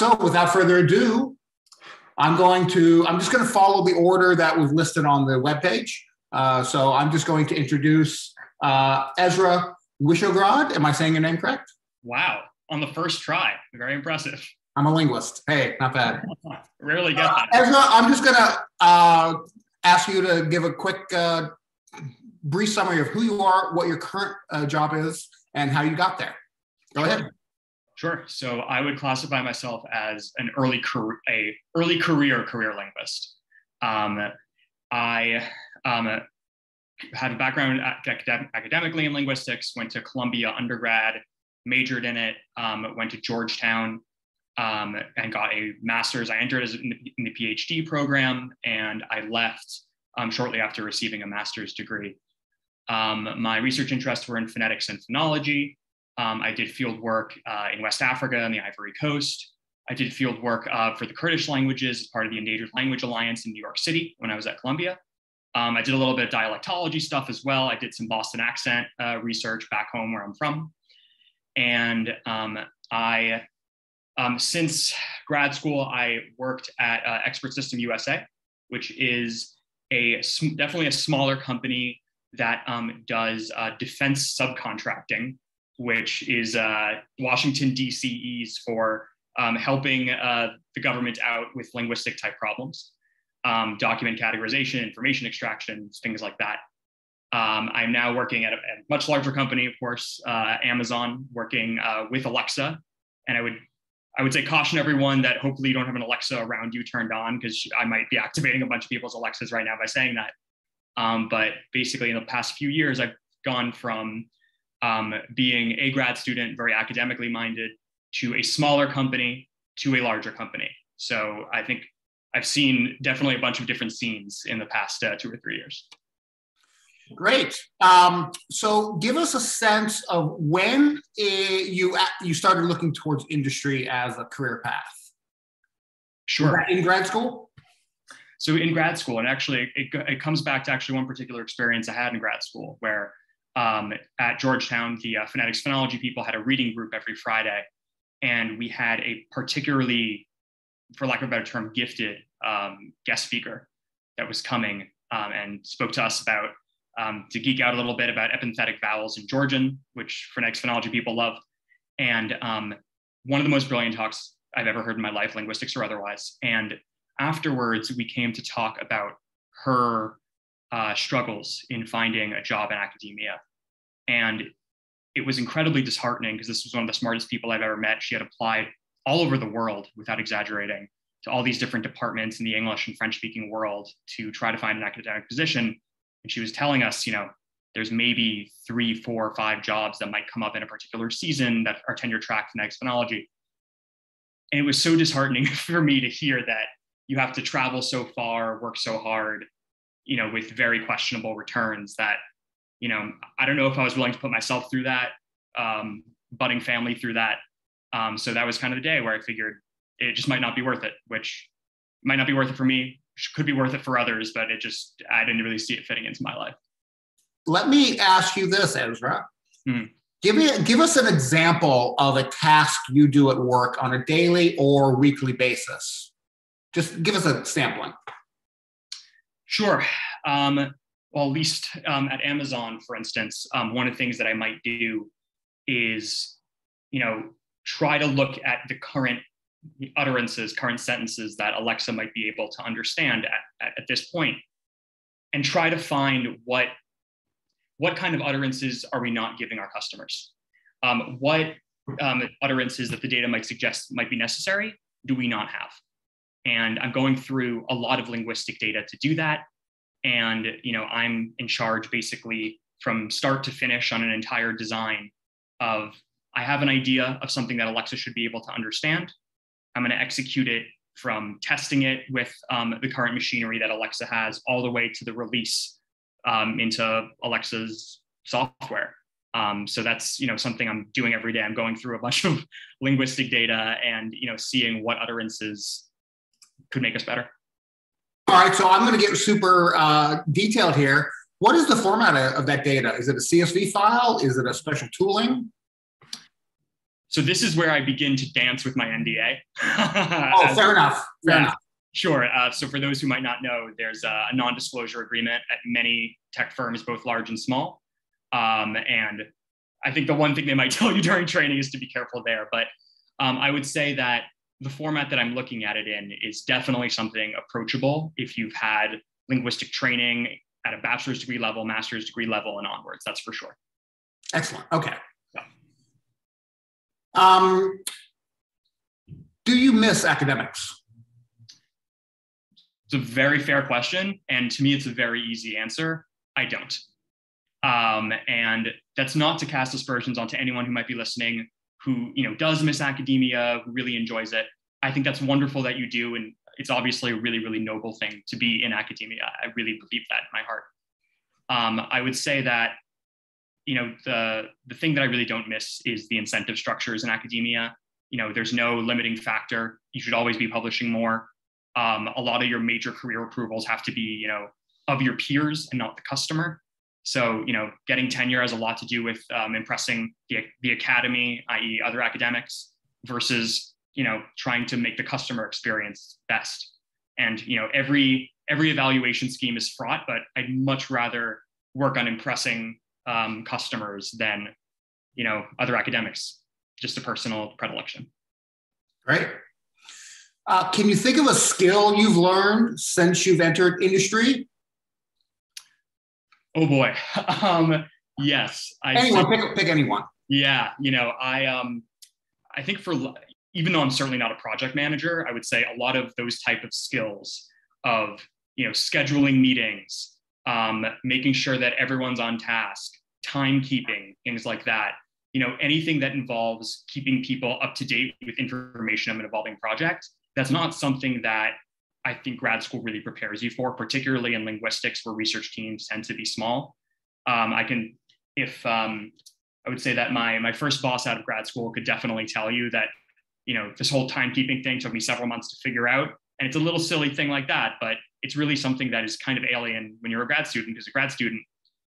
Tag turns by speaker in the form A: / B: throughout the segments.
A: So without further ado, I'm going to, I'm just going to follow the order that was listed on the webpage. Uh, so I'm just going to introduce uh, Ezra Wyschogrod. Am I saying your name correct?
B: Wow, on the first try. Very impressive.
A: I'm a linguist. Hey, not bad.
B: Rarely get
A: Uh. Ezra, I'm just going to uh, ask you to give a quick, uh, brief summary of who you are, what your current uh, job is, and how you got there. Go ahead.
B: Sure. So I would classify myself as an early career, a early career career linguist. Um, I um, had a background academically in linguistics. Went to Columbia undergrad, majored in it. Um, went to Georgetown um, and got a master's. I entered as in the, in the PhD program, and I left um, shortly after receiving a master's degree. Um, my research interests were in phonetics and phonology. Um, I did field work uh, in West Africa and the Ivory Coast. I did field work uh, for the Kurdish languages as part of the Endangered Language Alliance in New York City when I was at Columbia. Um, I did a little bit of dialectology stuff as well. I did some Boston accent uh, research back home where I'm from. And um, I, um, since grad school, I worked at uh, Expert System USA, which is a definitely a smaller company that um, does uh, defense subcontracting which is uh, Washington, DCE's for um, helping uh, the government out with linguistic type problems, um, document categorization, information extraction, things like that. Um, I'm now working at a, a, much larger company, of course, uh, Amazon, working uh, with Alexa. And I would, I would say caution everyone that hopefully you don't have an Alexa around you turned on because I might be activating a bunch of people's Alexas right now by saying that. Um, but basically, in the past few years, I've gone from um, being a grad student, very academically minded, to a smaller company to a larger company. So I think I've seen definitely a bunch of different scenes in the past uh, two or three years.
A: Great. Um, so give us a sense of when uh, you you started looking towards industry as a career path.
B: Sure.
A: In grad school.
B: So in grad school, and actually it, it comes back to actually one particular experience I had in grad school where um, at Georgetown, the uh, phonetics phonology people had a reading group every Friday, and we had a particularly, for lack of a better term, gifted um, guest speaker that was coming um, and spoke to us about um, to geek out a little bit about epenthetic vowels in Georgian, which phonetics phonology people love, and um, one of the most brilliant talks I've ever heard in my life, linguistics or otherwise. And afterwards, we came to talk about her uh, struggles in finding a job in academia. And it was incredibly disheartening because this was one of the smartest people I've ever met. She had applied all over the world, without exaggerating, to all these different departments in the English and French speaking world to try to find an academic position. And she was telling us, you know, there's maybe three, four, five jobs that might come up in a particular season that are tenure track phonetics phonology. And it was so disheartening for me to hear that you have to travel so far, work so hard, you know, with very questionable returns that, you know, I don't know if I was willing to put myself through that, um, budding family through that. Um, so that was kind of the day where I figured it just might not be worth it, which might not be worth it for me, could be worth it for others, but it just, I didn't really see it fitting into my life.
A: Let me ask you this, Ezra.
B: Hmm.
A: Give me give us an example of a task you do at work on a daily or weekly basis. Just give us a sampling.
B: Sure. Um, well, at least um, at Amazon, for instance, um, one of the things that I might do is, you know, try to look at the current utterances, current sentences that Alexa might be able to understand at, at, at this point, and try to find what what kind of utterances are we not giving our customers? Um, what um, utterances that the data might suggest might be necessary do we not have? And I'm going through a lot of linguistic data to do that. And you know, I'm in charge basically from start to finish on an entire design of I have an idea of something that Alexa should be able to understand. I'm going to execute it from testing it with um, the current machinery that Alexa has all the way to the release um, into Alexa's software. Um, so that's you know something I'm doing every day. I'm going through a bunch of linguistic data and you know seeing what utterances could make us better.
A: All right, so I'm going to get super uh, detailed here. What is the format of that data? Is it a CSV file? Is it a special tooling?
B: so this is where I begin to dance with my NDA.
A: oh, fair enough. Fair yeah, enough.
B: Sure. Uh, so for those who might not know, there's a, a, non-disclosure agreement at many tech firms, both large and small. Um, and I think the one thing they might tell you during training is to be careful there. But um, I would say that the format that I'm looking at it in is definitely something approachable if you've had linguistic training at a bachelor's degree level, master's degree level, and onwards. That's for sure.
A: Excellent. Okay. Yeah. Um, do you miss academics?
B: It's a very fair question. And to me, it's a very easy answer. I don't. Um, and that's not to cast aspersions onto anyone who might be listening who you know does miss academia, who really enjoys it. I think that's wonderful that you do, and it's obviously a really, really noble thing to be in academia. I really believe that in my heart. Um, I would say that you know the the thing that I really don't miss is the incentive structures in academia. You know, there's no limiting factor. You should always be publishing more. Um, a lot of your major career approvals have to be, you know, of your peers and not the customer. So, you know, getting tenure has a lot to do with um, impressing the, the academy, i.e., other academics, versus, you know, trying to make the customer experience best. And, you know, every every evaluation scheme is fraught, but I'd much rather work on impressing um, customers than, you know, other academics. Just a personal predilection.
A: Great. Uh, can you think of a skill you've learned since you've entered industry?
B: Oh boy. Um, yes.
A: I anyone, pick, pick anyone.
B: Yeah. You know, I, um, I think for, even though I'm certainly not a project manager, I would say a lot of those type of skills of, you know, scheduling meetings, um, making sure that everyone's on task, timekeeping, things like that. You know, anything that involves keeping people up to date with information of an evolving project that's not something that I think grad school really prepares you for, particularly in linguistics where research teams tend to be small. Um, I can, if um, I would say that my my first boss out of grad school could definitely tell you that, you know, this whole timekeeping thing took me several months to figure out, and it's a little silly thing like that, but it's really something that is kind of alien when you're a grad student because a grad student,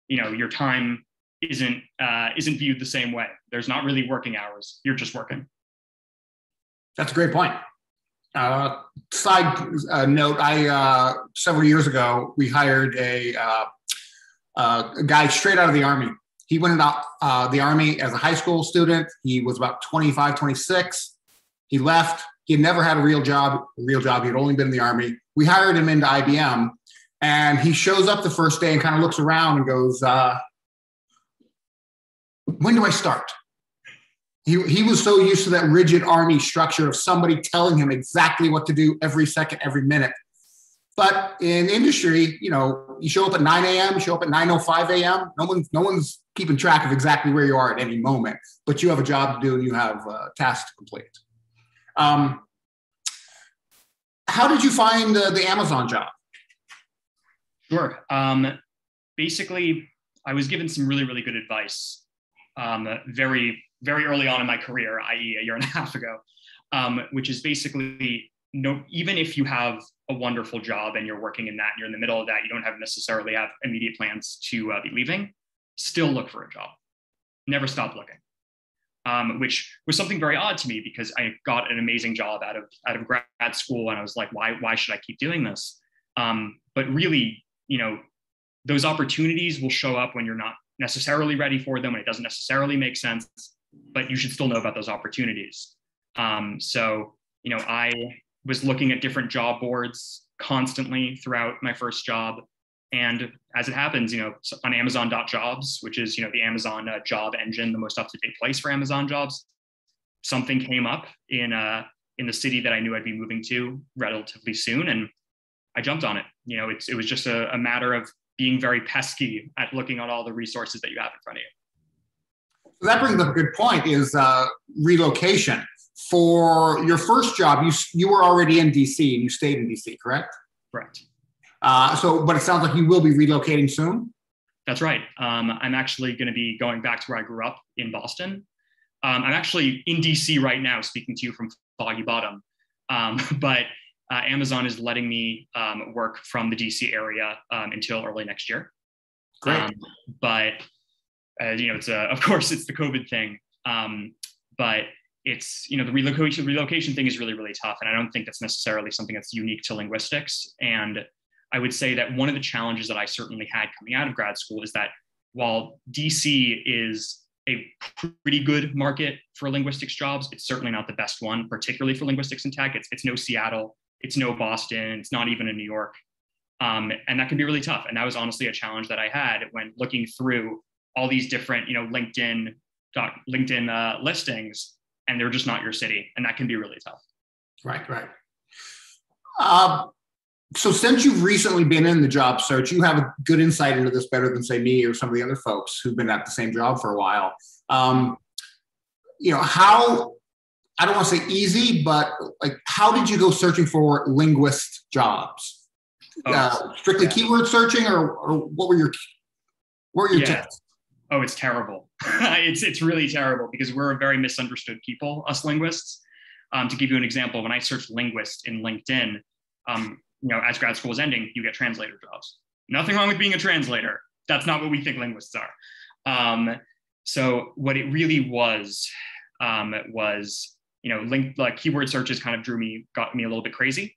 B: you know, your time isn't uh, isn't viewed the same way. There's not really working hours. You're just working.
A: That's a great point. Uh, side uh, note: I uh, several years ago we hired a, uh, uh, a guy straight out of the army. He went out uh, the army as a high school student. He was about 25, 26. He left. He had never had a real job. A real job. He had only been in the army. We hired him into IBM, and he shows up the first day and kind of looks around and goes, "When do I start?" He, he was so used to that rigid army structure of somebody telling him exactly what to do every second, every minute. But in industry, you know, you show up at 9 a.m., show up at 9:05 a.m. No one's no one's keeping track of exactly where you are at any moment. But you have a job to do and you have a task to complete. Um, how did you find uh, the Amazon job?
B: Sure. Um, basically, I was given some really really good advice. Um, very very early on in my career, i.e., a year and a half ago, um, which is basically no, even if you have a wonderful job and you're working in that and you're in the middle of that, you don't have necessarily have immediate plans to uh, be leaving, still look for a job. Never stop looking. Um, which was something very odd to me because I got an amazing job out of out of grad school, and I was like, why why should I keep doing this? Um, but really, you know, those opportunities will show up when you're not necessarily ready for them, and it doesn't necessarily make sense but you should still know about those opportunities. Um, so, you know, I was looking at different job boards constantly throughout my first job. And as it happens, you know, on Amazon.jobs, which is, you know, the Amazon uh, job engine, the most up-to-date place for Amazon jobs, something came up in uh, in the city that I knew I'd be moving to relatively soon, and I jumped on it. You know, it's, it was just a, a matter of being very pesky at looking at all the resources that you have in front of you
A: that brings up a good point is uh, relocation. For your first job, you, you were already in DC and you stayed in DC, correct?
B: Correct.
A: Uh, so, but it sounds like you will be relocating soon.
B: That's right. Um, I'm actually going to be going back to where I grew up in Boston. Um, I'm actually in DC right now, speaking to you from Foggy Bottom. Um, but uh, Amazon is letting me um, work from the DC area um, until early next year.
A: Great. Um,
B: but uh, you know, it's a, of course it's the COVID thing. Um, but it's you know the relocation relocation thing is really really tough, and I don't think that's necessarily something that's unique to linguistics. And I would say that one of the challenges that I certainly had coming out of grad school is that while DC is a pretty good market for linguistics jobs, it's certainly not the best one, particularly for linguistics and tech. It's it's no Seattle, it's no Boston, it's not even in New York. Um, and that can be really tough. And that was honestly a challenge that I had when looking through all these different, you know, LinkedIn LinkedIn uh, listings, and they're just not your city, and that can be really tough.
A: Right, right. Um, so since you've recently been in the job search, you have a good insight into this better than say me or some of the other folks who've been at the same job for a while. Um, you know how I don't want to say easy, but like how did you go searching for linguist jobs? Oh, uh, strictly yeah. keyword searching, or, or what were your what were your yeah. tips?
B: Oh, it's terrible. it's it's really terrible because we're a very misunderstood people, us linguists. Um, to give you an example, when I searched linguist in LinkedIn, um, you know, as grad school is ending, you get translator jobs. Nothing wrong with being a translator. That's not what we think linguists are. Um, so what it really was um, was, you know, link like keyword searches kind of drew me, got me a little bit crazy.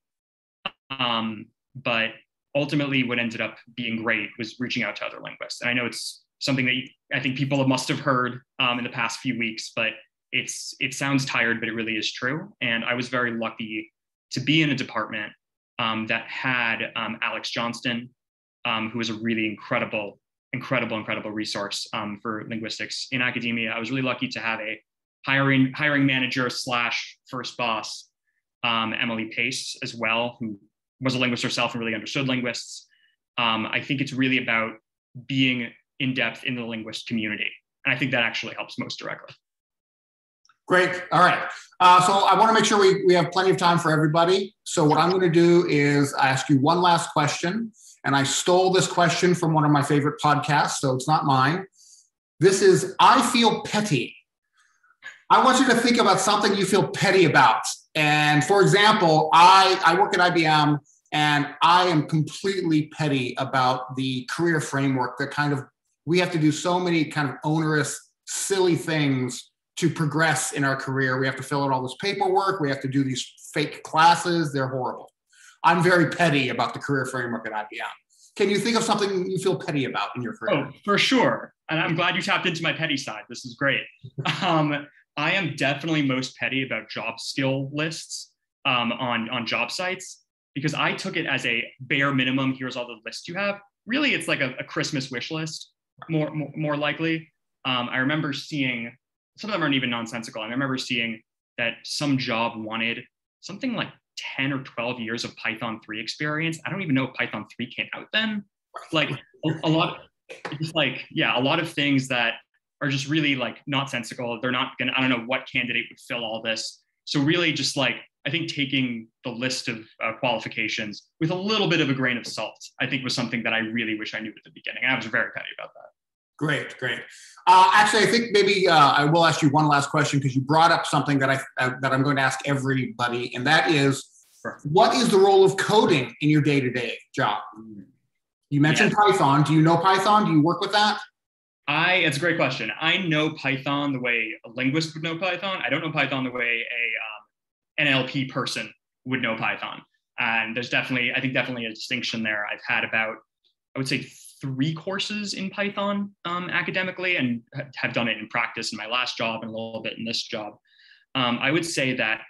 B: Um, but ultimately what ended up being great was reaching out to other linguists. And I know it's something that I think people must have heard um, in the past few weeks, but it's it sounds tired, but it really is true. And I was very lucky to be in a department um, that had um, Alex Johnston, um, who was a really incredible, incredible, incredible resource um, for linguistics in academia. I was really lucky to have a hiring hiring manager slash first boss, um, Emily Pace, as well, who was a linguist herself and really understood linguists. I think it's really about being in depth in the linguist community. And I think that actually helps most directly.
A: Great. All right. Uh, so I want to make sure we, we have plenty of time for everybody. So what I'm going to do is ask you one last question. And I stole this question from one of my favorite podcasts, so it's not mine. This is I feel petty. I want you to think about something you feel petty about. And for example, I, I work at IBM and I am completely petty about the career framework that kind of we have to do so many kind of onerous, silly things to progress in our career. We have to fill out all this paperwork. We have to do these fake classes. They're horrible. I'm very petty about the career framework at IBM. Can you think of something you feel petty about in your career?
B: Oh, for sure. And I'm glad you tapped into my petty side. This is great. Um, I am definitely most petty about job skill lists um, on, on job sites because I took it as a bare minimum. Here's all the lists you have. Really, it's like a, a Christmas wish list, more, more, more likely. Um, I remember seeing some of them aren't even nonsensical. I remember seeing that some job wanted something like 10 or 12 years of Python 3 experience. I don't even know if Python 3 came out then. Like a, a lot, just like, yeah, a lot of things that are just really like nonsensical. They're not gonna, I don't know what candidate would fill all this. So really just like, I think taking the list of uh, qualifications with a little bit of a grain of salt, I think was something that I really wish I knew at the beginning. I was very petty about that.
A: Great, great. Uh, actually, I think maybe uh, I will ask you one last question because you brought up something that I uh, that I'm going to ask everybody, and that is, sure. what is the role of coding in your day-to-day job? You mentioned yeah. Python. Do you know Python? Do you work with that?
B: I. It's a great question. I know Python the way a linguist would know Python. I don't know Python the way a um, NLP person would know Python. And there's definitely, I think, definitely a distinction there. I've had about, I would say, three courses in Python um, academically and have done it in practice in my last job and a little bit in this job. Um, I would say that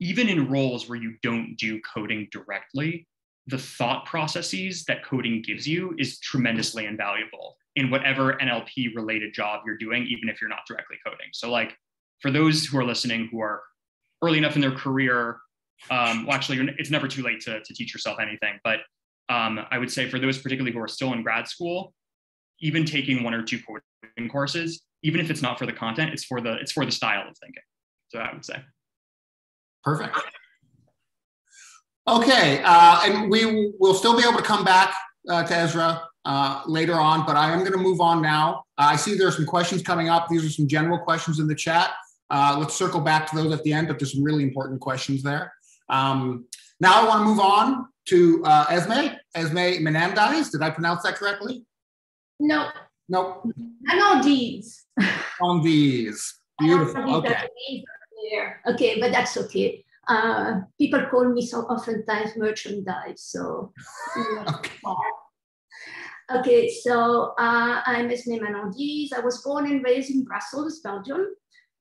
B: even in roles where you don't do coding directly, the thought processes that coding gives you is tremendously invaluable in whatever NLP related job you're doing, even if you're not directly coding. So, like for those who are listening who are early enough in their career, um, well, actually, it's never too late to, to teach yourself anything, but um, I would say for those particularly who are still in grad school, even taking one or two coding courses, even if it's not for the content, it's for the it's for the style of thinking. So I would say.
A: Perfect. Okay, uh, and we will still be able to come back uh, to Ezra uh, later on, but I am going to move on now. I see there are some questions coming up. These are some general questions in the chat. Uh, let's circle back to those at the end, but there's some really important questions there. Um, now I want to move on to uh, Esme, Esme Menendez. Did I pronounce that correctly?
C: No.
A: Nope.
C: I know these.
A: on these. Beautiful. Okay.
C: Okay, but that's okay. Uh, people call me so oftentimes merchandise. So, okay. okay. so uh, I'm Esmé Manandise. I was born and raised in Brussels, Belgium.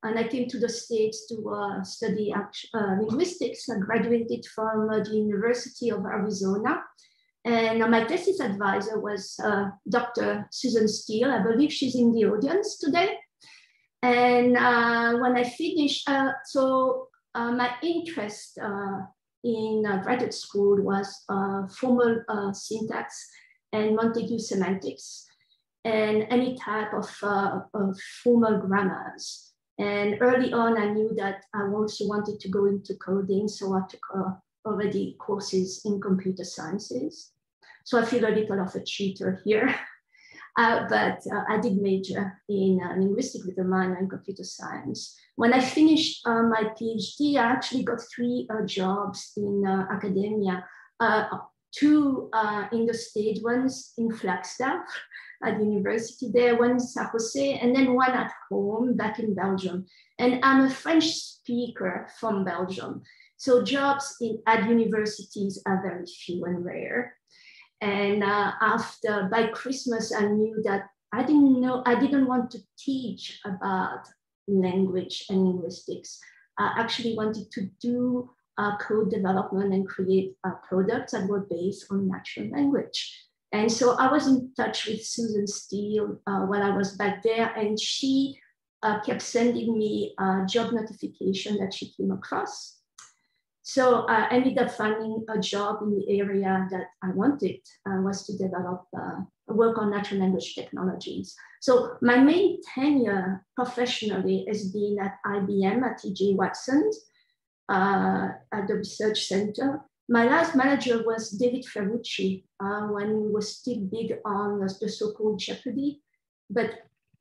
C: And I came to the States to uh, study uh, linguistics. I graduated from uh, the University of Arizona. And my thesis advisor was uh, Dr. Susan Steele. I believe she's in the audience today. And uh, when I finished, uh, so uh, my interest uh, in uh, graduate school was formal syntax and Montague semantics and any type of, of, formal grammars. And early on, I knew that I also wanted to go into coding, so I took already courses in computer sciences. So I feel a little of a cheater here. Uh, but uh, I did major in uh, linguistics with a minor in computer science. When I finished uh, my PhD, I actually got three uh, jobs in uh, academia, two in the States, one's in Flagstaff at university there, one in San Jose, and then one at home back in Belgium. And I'm a French speaker from Belgium. So jobs in, at universities are very few and rare. And uh, after by Christmas, I knew that I didn't know, I didn't want to teach about language and linguistics. I actually wanted to do uh, code development and create uh, products that were based on natural language. And so I was in touch with Susan Steele uh, while I was back there, and she uh, kept sending me a job notification that she came across. So I ended up finding a job in the area that I wanted uh, was to develop uh, work on natural language technologies. So my main tenure professionally has been at IBM at TJ Watson uh, at the research center. My last manager was David Ferrucci uh, when he was still big on the so-called Jeopardy. But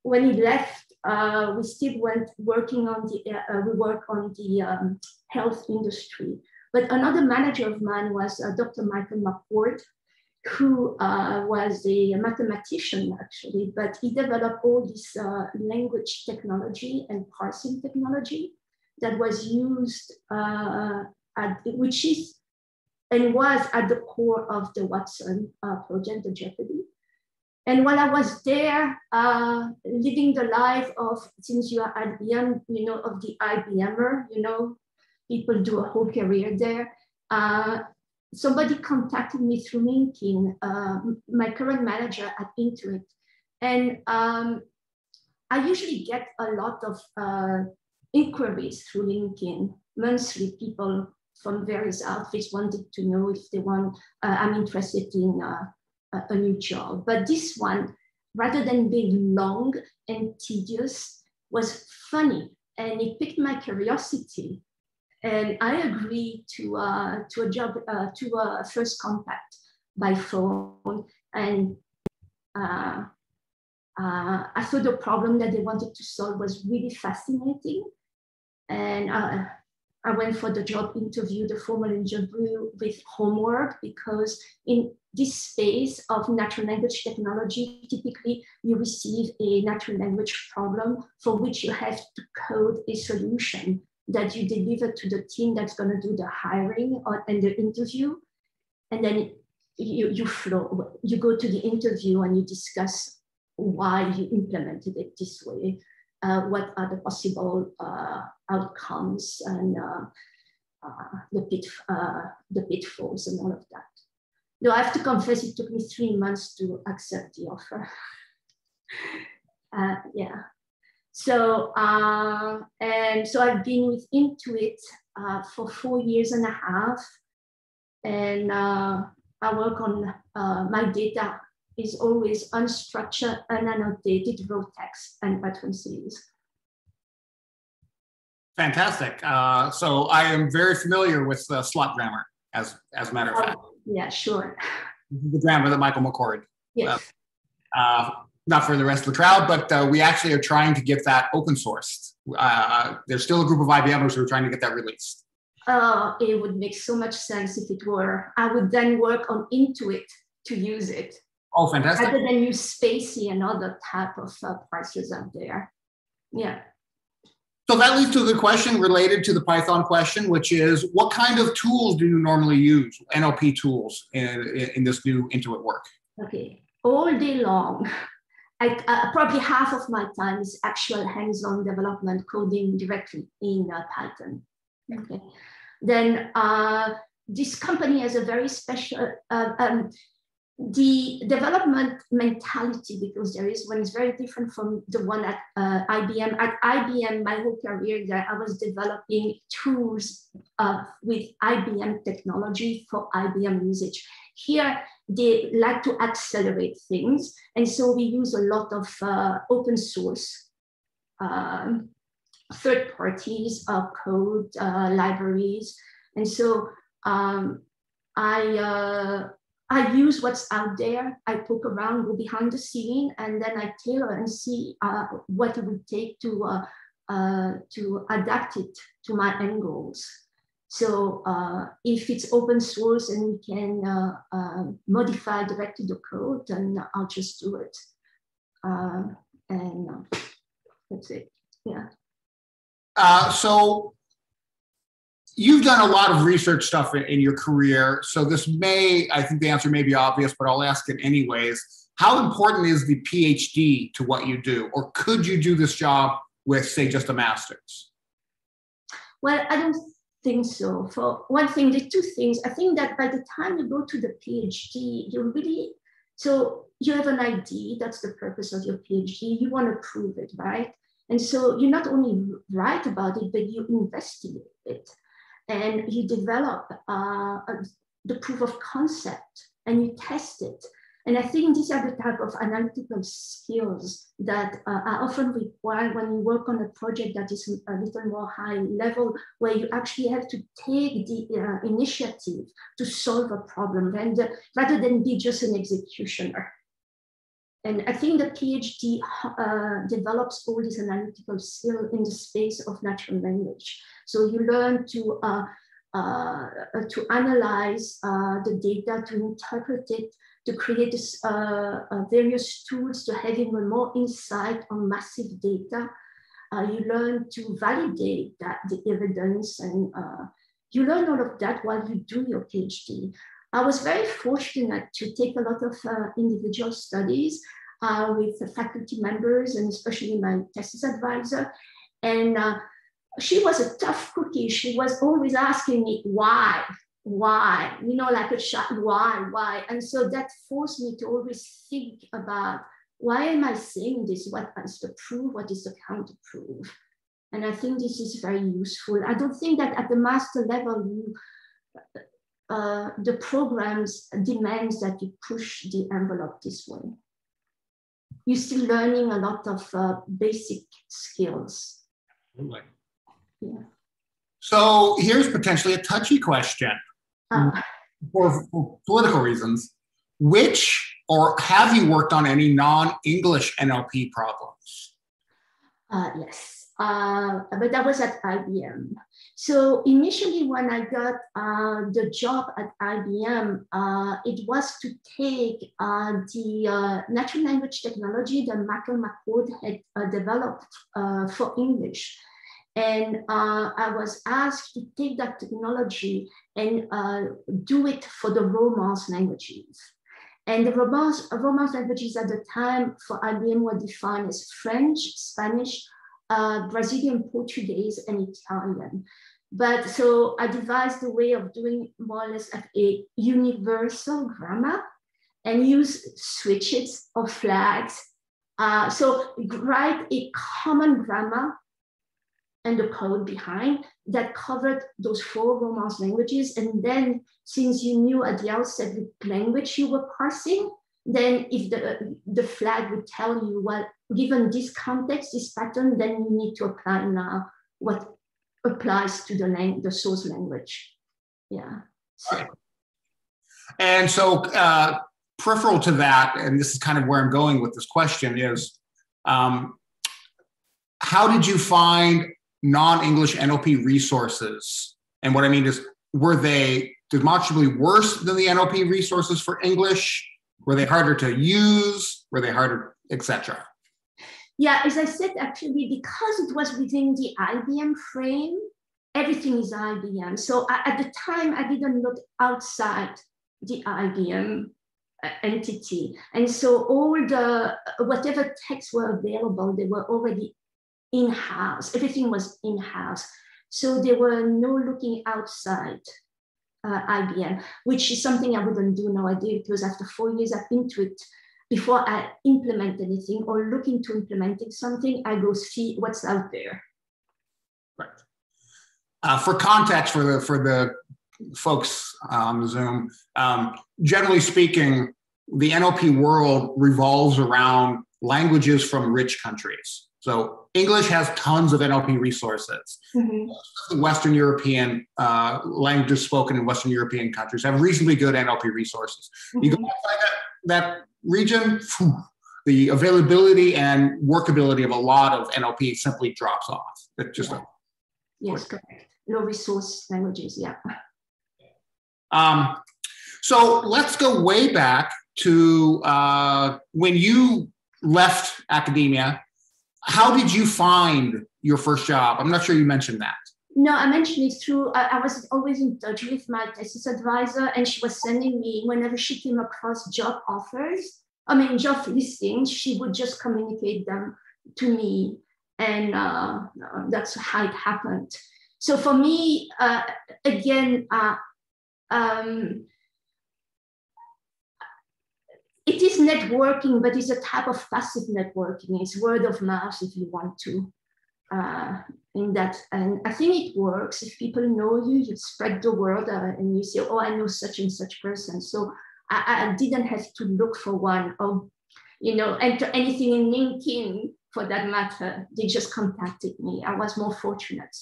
C: when he left, uh, we still went working on the, uh, we work on the um, health industry. But another manager of mine was uh, Dr. Michael McCord, who uh, was a mathematician actually, but he developed all this uh, language technology and parsing technology that was used, uh, at, which is and was at the core of the Watson project, the Jeopardy. And while I was there, uh, living the life of, since you are end, you know, of the IBMer, you know, people do a whole career there. Uh, somebody contacted me through LinkedIn, uh, my current manager at Intuit. And um, I usually get a lot of uh, inquiries through LinkedIn, monthly people from various outfits wanted to know if they want, uh, I'm interested in uh, a new job. But this one, rather than being long and tedious, was funny and it piqued my curiosity. And I agreed to, uh, to a job, uh, to a first contact by phone. And uh, uh I thought the problem that they wanted to solve was really fascinating. And I went for the job interview, the formal interview with homework, because in this space of natural language technology, typically you receive a natural language problem for which you have to code a solution that you deliver to the team that's going to do the hiring or, and the interview. And then you, you flow, you go to the interview and you discuss why you implemented it this way uh, what are the possible uh, outcomes and uh, uh the, pit, uh, the pitfalls and all of that. Though I have to confess, it took me three months to accept the offer. Uh, yeah. So, and so I've been with Intuit for four years and a half. And I work on my data is always unstructured, unannotated raw text and utterances.
A: Fantastic. Uh, so I am very familiar with uh, slot grammar, as as a matter of fact.
C: yeah, sure.
A: The grammar that Michael McCord.
C: Yes.
A: Uh, not for the rest of the crowd, but uh, we actually are trying to get that open sourced. Uh, there's still a group of IBMers who are trying to get that released.
C: Uh, it would make so much sense if it were. I would then work on Intuit to use it.
A: Oh, fantastic.
C: Rather than use spaCy and other type of uh, prices out there. Yeah.
A: So that leads to a good question related to the Python question, which is what kind of tools do you normally use, NLP tools, in, in this new Intuit work?
C: Okay, all day long. I, uh, probably half of my time is actual hands-on development, coding directly in uh, Python. Okay, then uh, this company has a very special uh, um, the development mentality, because there is one, is very different from the one at uh, IBM. At IBM, my whole career there, I was developing tools uh, with IBM technology for IBM usage. Here, they like to accelerate things. And so we use a lot of uh, open source um, third parties, uh, code, uh, libraries. And so um, I, uh, I use what's out there. I poke around, go behind the scene, and then I tailor and see uh, what it would take to uh, uh, to adapt it to my end goals. So uh, if it's open source and we can uh, uh, modify directly the code, then I'll just do it. and that's it. Yeah.
A: so you've done a lot of research stuff in, in, your career. So this may, I think the answer may be obvious, but I'll ask it anyways. How important is the PhD to what you do? Or could you do this job with, say, just a master's?
C: Well, I don't think so. For one thing, the two things, I think that by the time you go to the PhD, you really, so you have an idea, that's the purpose of your PhD, you want to prove it, right? And so you not only write about it, but you investigate it and you develop uh, the proof of concept and you test it. And I think these are the type of analytical skills that uh, are often required when you work on a project that is a little more high level, where you actually have to take the uh, initiative to solve a problem and, uh, rather than be just an executioner. And I think the PhD uh, develops all these analytical skills in the space of natural language. So you learn to, uh, uh, to analyze uh, the data, to interpret it, to create uh, uh, various tools to even more insight on massive data. you learn to validate that, the evidence and you learn all of that while you do your PhD. I was very fortunate to take a lot of uh, individual studies uh, with the faculty members and especially my thesis advisor. And uh, she was a tough cookie. She was always asking me why, why, you know, like a shot, why, why. And so that forced me to always think about why am I saying this? What is the proof? What is the counter proof? And I think this is very useful. I don't think that at the master level, you uh, the programs demands that you push the envelope this way. You're still learning a lot of uh, basic skills.
A: Absolutely. Yeah. So here's potentially a touchy question uh, for, for political reasons. Which or have you worked on any non-English NLP problems?
C: Uh, yes, uh, but that was at IBM. So initially, when I got uh, the job at IBM, uh, it was to take uh, the uh, natural language technology that Michael McCord had developed for English. And I was asked to take that technology and do it for the Romance languages. And the Romance, Romance languages at the time for IBM were defined as French, Spanish, uh, Brazilian Portuguese, and Italian. But so I devised a way of doing more or less like a universal grammar and use switches or flags. Uh, so write a common grammar and the code behind that covered those four Romance languages. And then since you knew at the outset the language you were parsing, then if the, the flag would tell you, well, given this context, this pattern, then you need to apply now what applies to the, lang- the source language. Yeah. So. Right.
A: And so, uh, peripheral to that, and this is kind of where I'm going with this question, is um, how did you find non English NLP resources? And what I mean is, were they demonstrably worse than the NLP resources for English? Were they harder to use? Were they harder, etc.?
C: yeah, as I said, actually, because it was within the IBM frame, everything is IBM. So at the time, I didn't look outside the IBM uh, entity. And so all the, whatever texts were available, they were already in-house. Everything was in-house. So there were no looking outside uh, IBM, which is something I wouldn't do nowadays because after four years I've been Intuit. Before I implement anything or looking to implementing something, I go see what's out there.
A: Right. Uh, for context for the for the folks on Zoom, um, generally speaking, the NLP world revolves around languages from rich countries. So English has tons of NLP resources. Mm-hmm. Western European uh, languages spoken in Western European countries have reasonably good NLP resources. Mm-hmm. You go mm-hmm. outside that, that region, phew, the availability and workability of a lot of NLP simply drops off. It's just
C: yeah. a, yes, correct. Low resource languages, yeah.
A: Um, so let's go way back to uh, when you left academia how did you find your first job? I'm not sure you mentioned that.
C: No, I mentioned it through, I, was always in touch with my thesis advisor, and she was sending me, whenever she came across job offers, I mean, job listings, she would just communicate them to me. And uh, that's how it happened. So for me, uh, again, uh, um, it is networking, but it's a type of passive networking. It's word of mouth if you want to. Uh, in that, and I think it works. If people know you, you spread the word, uh, and you say, "Oh, I know such and such person." So I, I didn't have to look for one or, you know, enter anything in LinkedIn for that matter. They just contacted me. I was more fortunate.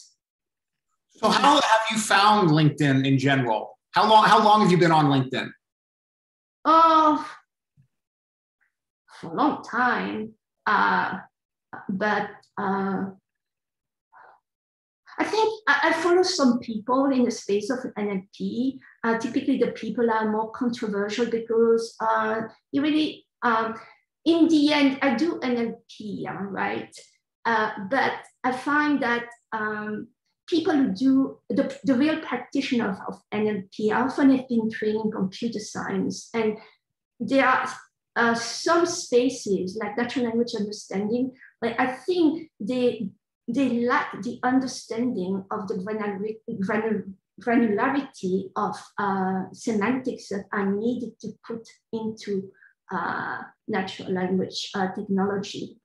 A: So, how have you found LinkedIn in general? How long? How long have you been on LinkedIn?
C: Oh, for a long time. Uh, but uh, I think I, I, follow some people in the space of NLP. Uh, typically, the people are more controversial because uh, you really, um, in the end, I do NLP, right? Uh, but I find that um, people who do the, the real practitioners of NLP often have been trained in computer science, and they are uh, some spaces like natural language understanding, but I think they they lack the understanding of the granularity of uh, semantics that are needed to put into uh, natural language uh, technology.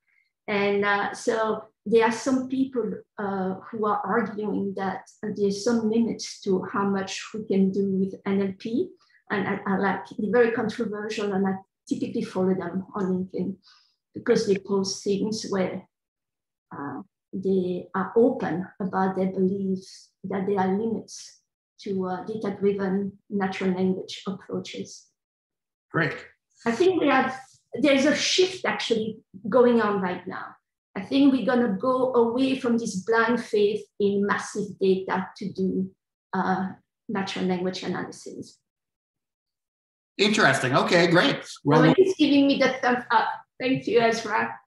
C: And uh, so there are some people who are arguing that there's some limits to how much we can do with NLP. And I, I like very controversial, and I typically follow them on LinkedIn because they post things where uh, they are open about their beliefs that there are limits to uh, data-driven natural language approaches.
A: Great.
C: I think we have, there's a shift actually going on right now. I think we're going to go away from this blind faith in massive data to do uh, natural language analysis.
A: Interesting. Okay, great.
C: Well, well he's giving me the thumbs up. Thank you, Ezra.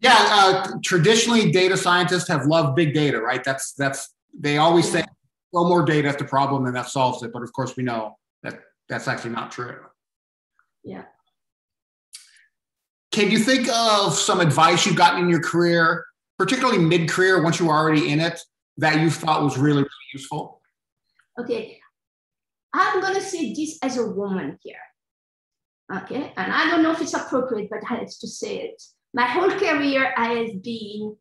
A: Yeah, uh, traditionally, data scientists have loved big data, right? That's that's they always say, "Well, more data is the problem, and that solves it." But of course, we know that that's actually not true.
C: Yeah.
A: Can you think of some advice you've gotten in your career, particularly mid-career, once you were already in it, that you thought was really, really useful?
C: Okay, I'm going to say this as a woman here. Okay, and I don't know if it's appropriate, but I have to say it. My whole career, I have been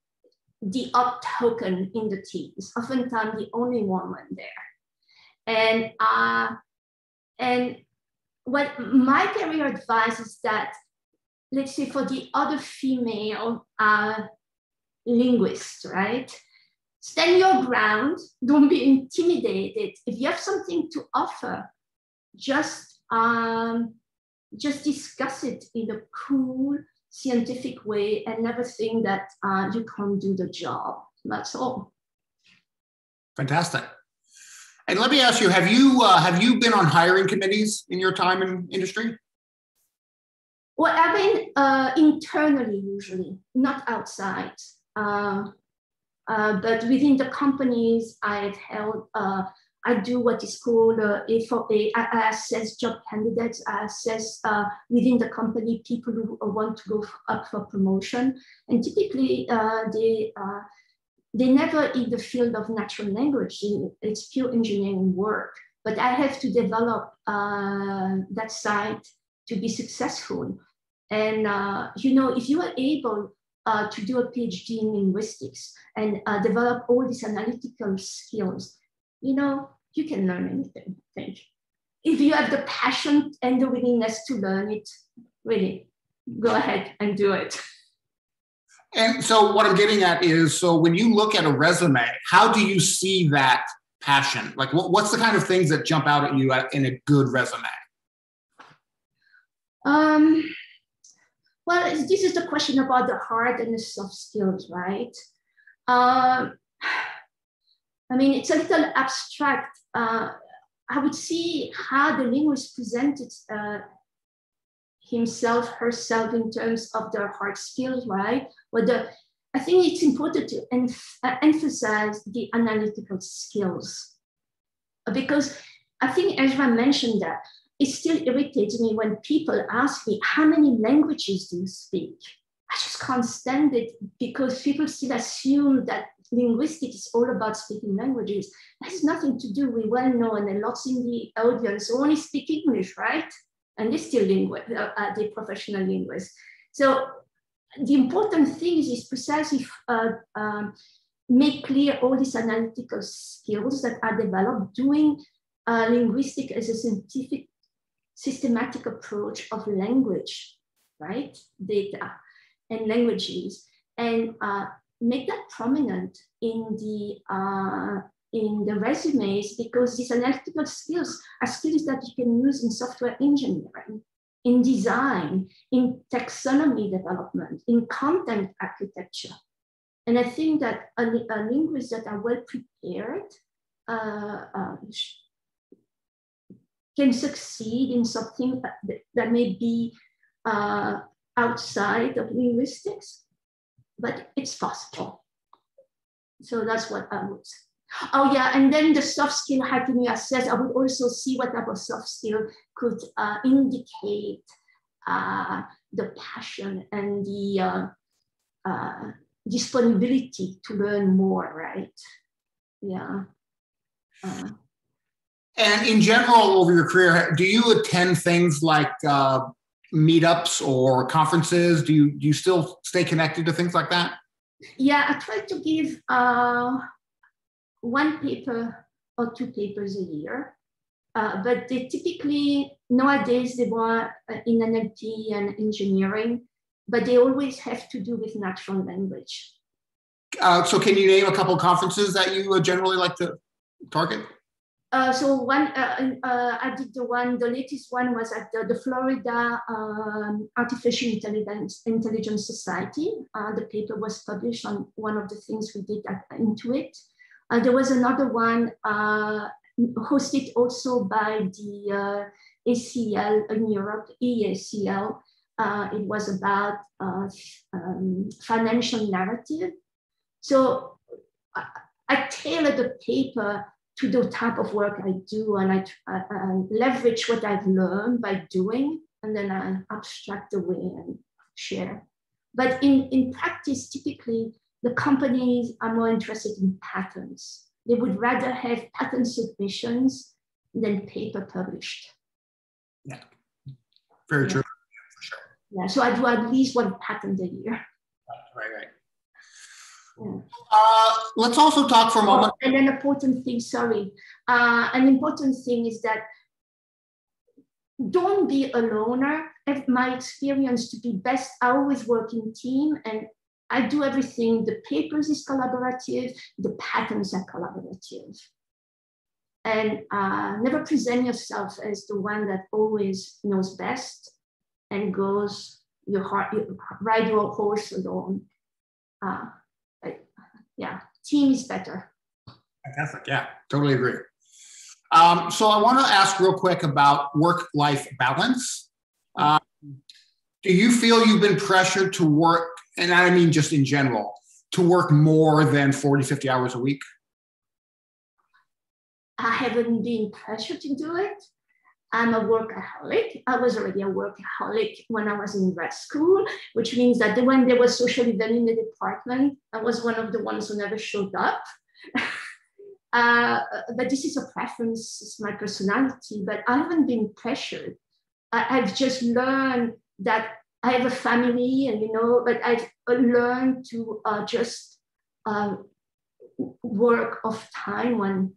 C: the up token in the teams, oftentimes the only woman there. And uh, and what my career advice is that, let's say for the other female uh, linguists, right? Stand your ground, don't be intimidated. If you have something to offer, just um, just discuss it in a cool, scientific way and never think that uh, you can't do the job. That's all.
A: Fantastic. And let me ask you: Have you uh, have you been on hiring committees in your time in industry?
C: Well, I mean, uh, internally usually, not outside. Uh, uh, but within the companies I've held, uh, I do what is called uh, A4A. I assess job candidates. I assess uh, within the company people who want to go up for promotion. And typically, uh, they uh, they never in the field of natural language. It's pure engineering work. But I have to develop uh, that side to be successful. And uh, you know, if you are able to do a PhD in linguistics and develop all these analytical skills, you know, you can learn anything. Thank you. If you have the passion and the willingness to learn it, really, go ahead and do it.
A: And so, what I'm getting at is so when you look at a resume, how do you see that passion? Like, what, what's the kind of things that jump out at you in a good resume?
C: Um, well, this is the question about the hard and the soft skills, right? Um, I mean, it's a little abstract. Uh, I would see how the linguist presented uh, himself, herself in terms of their hard skills, right? But the, I think it's important to enf- uh, emphasize the analytical skills because I think Ezra mentioned that it still irritates me when people ask me, how many languages do you speak? I just can't stand it because people still assume that linguistics is all about speaking languages. That has nothing to do. We well know, and lots in the audience only speak English, right? And they're still linguists, uh, uh, the professional linguists. So the important thing is, is precisely uh, um, make clear all these analytical skills that are developed doing uh, linguistic as a scientific systematic approach of language, right? Data and languages. And uh, make that prominent in the uh, in the resumes because these analytical skills are skills that you can use in software engineering, in design, in taxonomy development, in content architecture. And I think that a, a linguists that are well prepared uh, uh, can succeed in something that, that may be uh, outside of linguistics, but it's possible. So that's what I would say. Oh yeah, and then the soft skill, you assess? I would also see what type of soft skill could uh, indicate uh, the passion and the uh, uh disponibility to learn more, right? Yeah.
A: And in general, over your career, do you attend things like uh, meetups or conferences? Do you do you still stay connected to things like that?
C: Yeah, I try to give uh, one paper or two papers a year, uh, but they typically nowadays they were uh, in NLP and engineering, but they always have to do with natural language.
A: Uh, so, can you name a couple conferences that you generally like to target?
C: Uh, so one, uh, uh, I did the one, the latest one was at the, the Florida um, Artificial Intelligence, Intelligence Society. Uh, the paper was published on one of the things we did at Intuit. Uh, there was another one uh, hosted also by the ACL in Europe, EACL. it was about um, financial narrative. So I tailored the paper to the type of work I do, and I, I, leverage what I've learned by doing, and then I abstract away and share. But in, in practice, typically, the companies are more interested in patents. They would rather have patent submissions than paper published.
A: Yeah, very true. Yeah,
C: for sure. Yeah, so I do at least one patent a year.
A: Right, right. Uh, let's also talk for a moment.
C: Oh, and an important thing, sorry. Uh, an important thing is that don't be a loner. My experience to be best, I always work in team and I do everything. The papers is collaborative, the patterns are collaborative. And uh, never present yourself as the one that always knows best and goes your heart, you ride your horse alone. Uh, yeah, team is better.
A: Fantastic. Yeah, totally agree. Um, so I want to ask real quick about work-life balance. Um, do you feel you've been pressured to work, and I mean just in general, to work more than 40, 50 hours a week?
C: I haven't been pressured to do it. I'm a workaholic. I was already a workaholic when I was in grad school, which means that when there was social event in the department, I was one of the ones who never showed up. uh, but this is a preference, it's my personality, but I haven't been pressured. I, have just learned that I have a family and, you know, but I've learned to uh, just uh, work off time when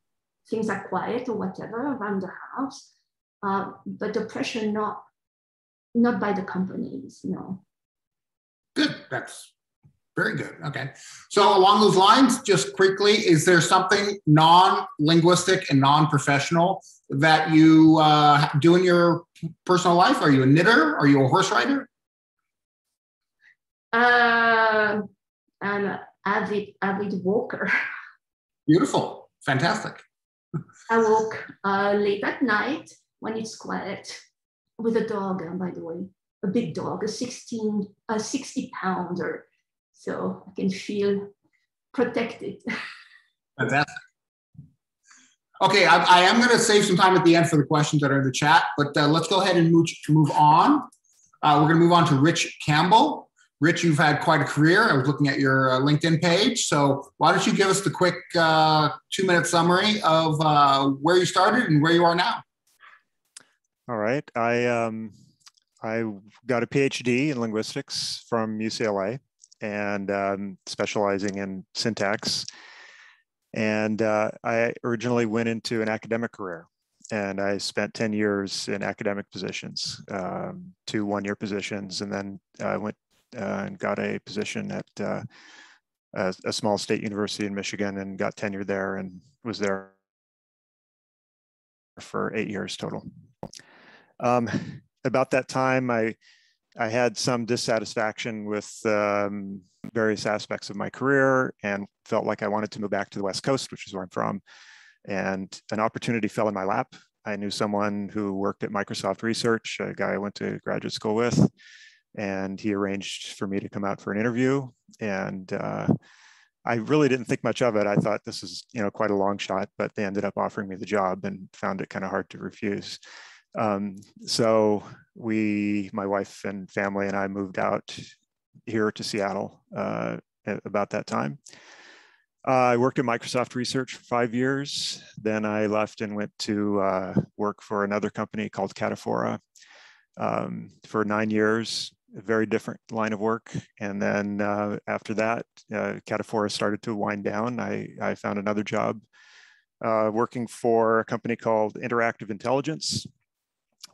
C: things are quiet or whatever around the house uh, but the pressure not not by the companies, no.
A: Good. That's very good. Okay. So along those lines, just quickly, is there something non-linguistic and non-professional that you uh, do in your personal life? Are you a knitter? Are you a horse rider?
C: Uh, I'm an avid avid walker.
A: Beautiful. Fantastic.
C: I walk uh, late at night when it's quiet with a dog, uh, by the way, a big dog, a 16, a 60 pounder. So I can feel protected.
A: Fantastic. Okay, I, I am going to save some time at the end for the questions that are in the chat, but uh, let's go ahead and move, move on. Uh, we're going to move on to Rich Campbell. Rich, you've had quite a career. I was looking at your uh, LinkedIn page. So why don't you give us the quick uh, two minute summary of uh, where you started and where you are now?
D: All right. I um, I got a PhD in linguistics from UCLA and um, specializing in syntax. And uh, I originally went into an academic career and I spent 10 years in academic positions, um, two one year positions, and then I went uh, and got a position at uh, a, a, small state university in Michigan and got tenure there and was there for eight years total. Um, about that time, I I had some dissatisfaction with um, various aspects of my career and felt like I wanted to move back to the West Coast, which is where I'm from. And an opportunity fell in my lap. I knew someone who worked at Microsoft Research, a guy I went to graduate school with, and he arranged for me to come out for an interview. And uh, I really didn't think much of it. I thought this is, you know, quite a long shot, but they ended up offering me the job and found it kind of hard to refuse. Um, so we, my wife and family and I moved out here to Seattle uh, about that time. Uh, I worked at Microsoft Research for five years. Then I left and went to uh, work for another company called Cataphora um, for nine years, a very different line of work. And then uh, after that, uh, Cataphora started to wind down. I, I found another job uh, working for a company called Interactive Intelligence,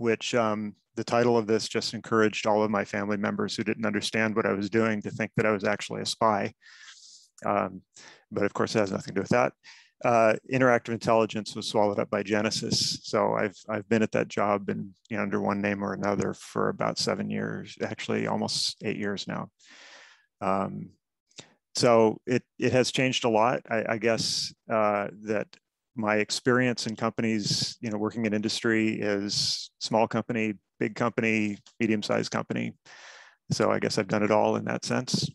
D: which um, the title of this just encouraged all of my family members who didn't understand what I was doing to think that I was actually a spy. Um, but of course, it has nothing to do with that. Uh, interactive intelligence was swallowed up by Genesys. So I've, I've been at that job in, you know, under one name or another for about seven years, actually almost eight years now. Um, so it, it has changed a lot. I, I guess uh, that my experience in companies, you know, working in industry is small company, big company, medium-sized company. So I guess I've done it all in that sense.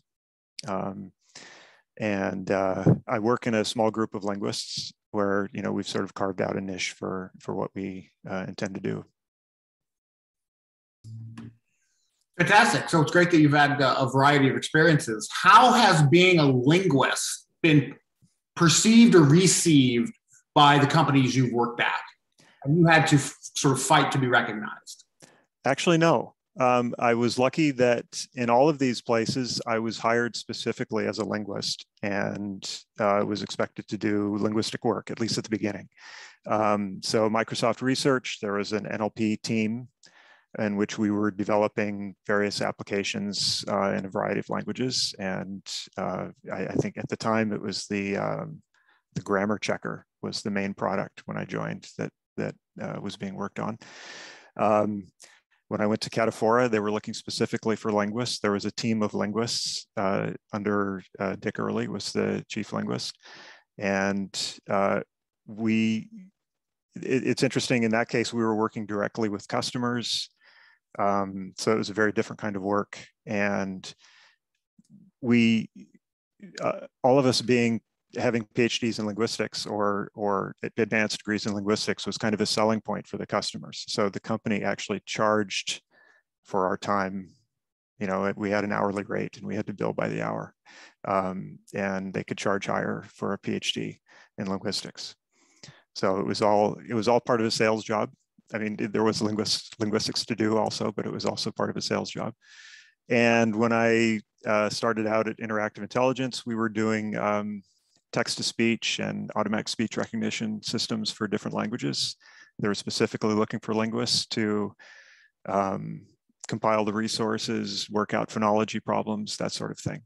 D: Um, and uh, I work in a small group of linguists where you know we've sort of carved out a niche for for what we uh, intend to do.
A: Fantastic. So it's great that you've had a variety of experiences. How has being a linguist been perceived or received by the companies you've worked at? And you had to f- sort of fight to be recognized.
D: Actually, no. Um, I was lucky that in all of these places, I was hired specifically as a linguist and uh, was expected to do linguistic work, at least at the beginning. Um, so, Microsoft Research, there was an NLP team in which we were developing various applications uh, in a variety of languages. And uh, I, I, think at the time it was the um, the grammar checker was the main product when I joined that that uh, was being worked on. Um, when I went to Cataphora, they were looking specifically for linguists. There was a team of linguists uh, under uh, Dick Oehrle was the chief linguist, and uh, we. It, it's interesting in that case we were working directly with customers. Um, so it was a very different kind of work. And we, uh, all of us being having PhDs in linguistics or or advanced degrees in linguistics was kind of a selling point for the customers. So the company actually charged for our time. You know, we had an hourly rate and we had to bill by the hour, um, and they could charge higher for a PhD in linguistics. So it was all it was all part of a sales job. I mean, there was linguist, linguistics to do also, but it was also part of a sales job. And when I uh, started out at Interactive Intelligence, we were doing um, text to speech and automatic speech recognition systems for different languages. They were specifically looking for linguists to um, compile the resources, work out phonology problems, that sort of thing.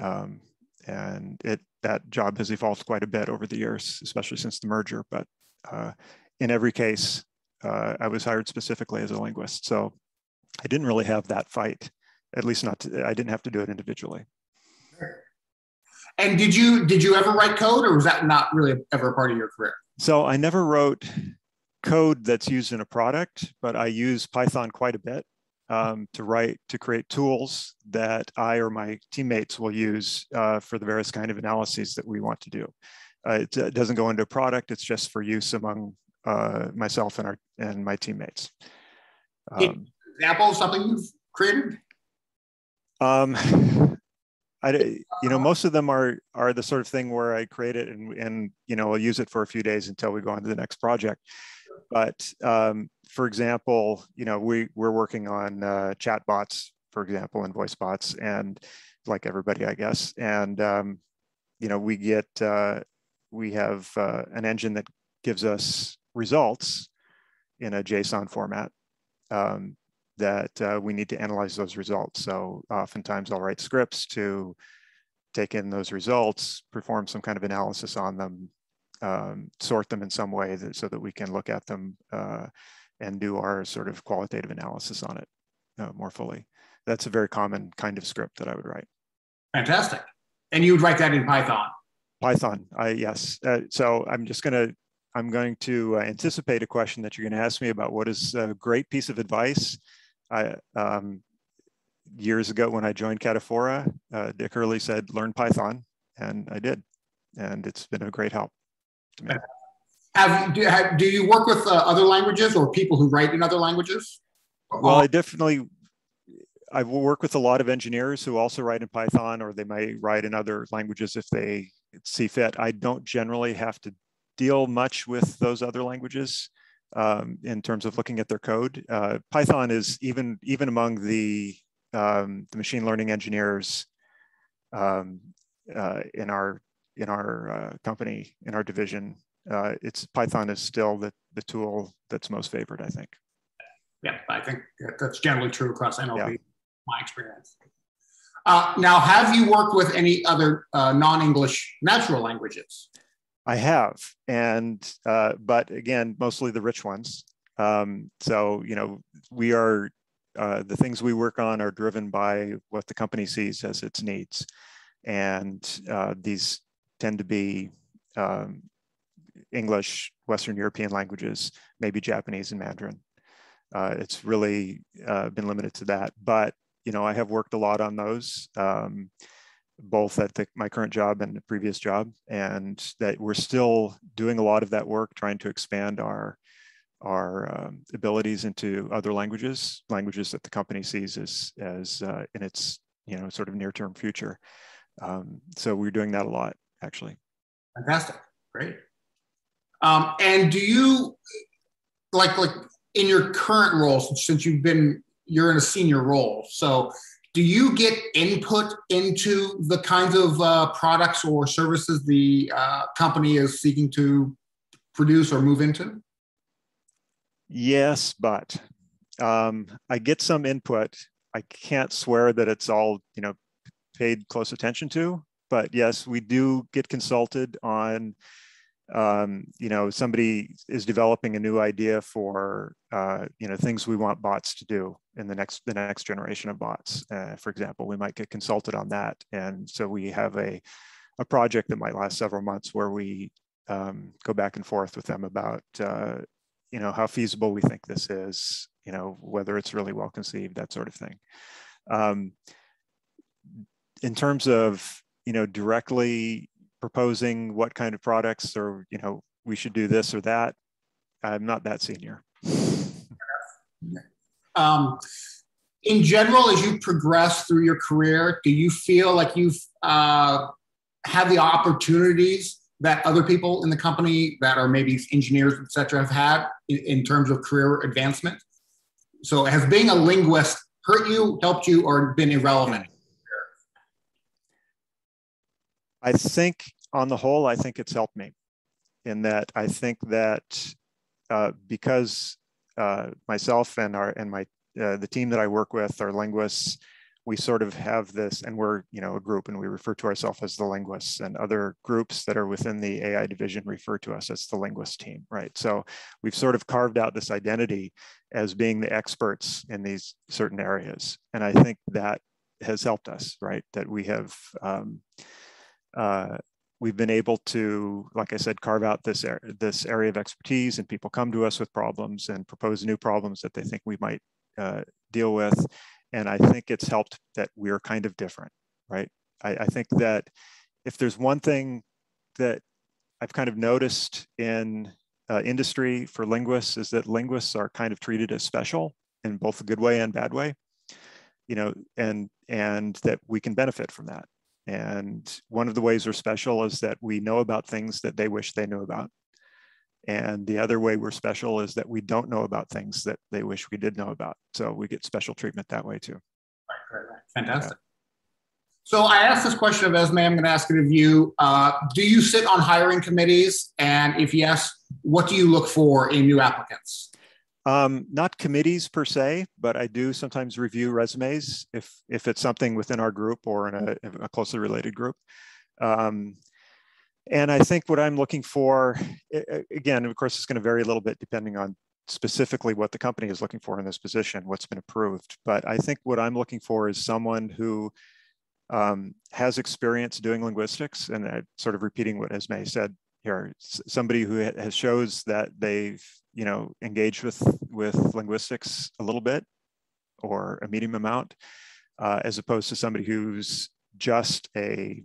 D: Um, and it that job has evolved quite a bit over the years, especially since the merger. But uh, in every case, uh, I was hired specifically as a linguist. So I didn't really have that fight, at least not, to, I didn't have to do it individually.
A: And did you, did you ever write code or was that not really ever a part of your career?
D: So I never wrote code that's used in a product, but I use Python quite a bit um, to write, to create tools that I or my teammates will use uh, for the various kind of analyses that we want to do. Uh, it, it, doesn't go into a product, it's just for use among uh, myself and our and my teammates.
A: Um, example of something you've created?
D: Um, I, you know, most of them are are the sort of thing where I create it and and you know I'll use it for a few days until we go on to the next project. But um, for example, you know, we we're working on uh, chat bots, for example, and voice bots, and like everybody, I guess. And um, you know, we get uh, we have uh, an engine that gives us results in a JSON format um, that uh, we need to analyze those results. So oftentimes I'll write scripts to take in those results, perform some kind of analysis on them, um, sort them in some way that, so that we can look at them uh, and do our sort of qualitative analysis on it uh, more fully. That's a very common kind of script that I would write.
A: Fantastic. And you would write that in Python?
D: Python, I, yes. Uh, so I'm just going to I'm going to uh, anticipate a question that you're going to ask me about what is a great piece of advice. I, um, years ago when I joined Cataphora, uh, Dick Oehrle said, learn Python, and I did. And it's been a great help to me.
A: Have, do, have, do you work with uh, other languages or people who write in other languages?
D: Well, I definitely, I work with a lot of engineers who also write in Python or they may write in other languages if they see fit. I don't generally have to deal much with those other languages um, in terms of looking at their code. Uh, Python is even even among the um, the machine learning engineers um, uh, in our in our uh, company in our division. Uh, it's Python is still the the tool that's most favored, I think.
A: Yeah, I think that's generally true across NLP. Yeah. My experience. Uh, now, have you worked with any other uh, non-English natural languages?
D: I have, and uh, but again, mostly the rich ones. Um, so you know, we are uh, the things we work on are driven by what the company sees as its needs, and uh, these tend to be um, English, Western European languages, maybe Japanese and Mandarin. Uh, it's really uh, been limited to that, but you know, I have worked a lot on those. Um, both at the, my current job and the previous job, and that we're still doing a lot of that work, trying to expand our our um, abilities into other languages, languages that the company sees as as uh, in its you know sort of near term future. Um, so we're doing that a lot, actually.
A: Fantastic, great. Um, and do you like like in your current role since you've been you're in a senior role, so do you get input into the kinds of uh, products or services the uh, company is seeking to produce or move into?
D: Yes, but um, I get some input. I can't swear that it's all you know paid close attention to, but yes, we do get consulted on um, you know, somebody is developing a new idea for, uh, you know, things we want bots to do in the next, the next generation of bots. Uh, for example, we might get consulted on that. And so we have a, a project that might last several months where we um, go back and forth with them about, uh, you know, how feasible we think this is you know, whether it's really well conceived, that sort of thing. Um, in terms of, you know, directly proposing what kind of products or, you know, we should do this or that, I'm not that senior.
A: Um, in general, as you progress through your career, do you feel like you've uh, had the opportunities that other people in the company that are maybe engineers, et cetera, have had in, in terms of career advancement? So has being a linguist hurt you, helped you, or been irrelevant?
D: I think on the whole, I think it's helped me in that I think that uh, because uh, myself and our and my uh, the team that I work with are linguists. We sort of have this, and we're you know a group, and we refer to ourselves as the linguists, and other groups that are within the AI division refer to us as the linguist team, right? So we've sort of carved out this identity as being the experts in these certain areas, and I think that has helped us, right? That we have. Um, uh, we've been able to, like I said, carve out this, this area of expertise and people come to us with problems and propose new problems that they think we might uh, deal with. And I think it's helped that we're kind of different, right? I, I think that if there's one thing that I've kind of noticed in uh, industry for linguists is that linguists are kind of treated as special in both a good way and bad way, you know, and and that we can benefit from that. And one of the ways we're special is that we know about things that they wish they knew about. And the other way we're special is that we don't know about things that they wish we did know about. So we get special treatment that way too.
A: Right, right, right. Fantastic. Yeah. So I asked this question of Esmé. I'm going to ask it of you. Uh, do you sit on hiring committees? And if yes, what do you look for in new applicants?
D: Um, not committees per se, but I do sometimes review resumes if if it's something within our group or in a, a closely related group. Um, and I think what I'm looking for, again, of course, it's going to vary a little bit depending on specifically what the company is looking for in this position, what's been approved. But I think what I'm looking for is someone who um, has experience doing linguistics, and uh, sort of repeating what Esmé said here, somebody who has shows that they've you know engaged with with linguistics a little bit or a medium amount, uh, as opposed to somebody who's just a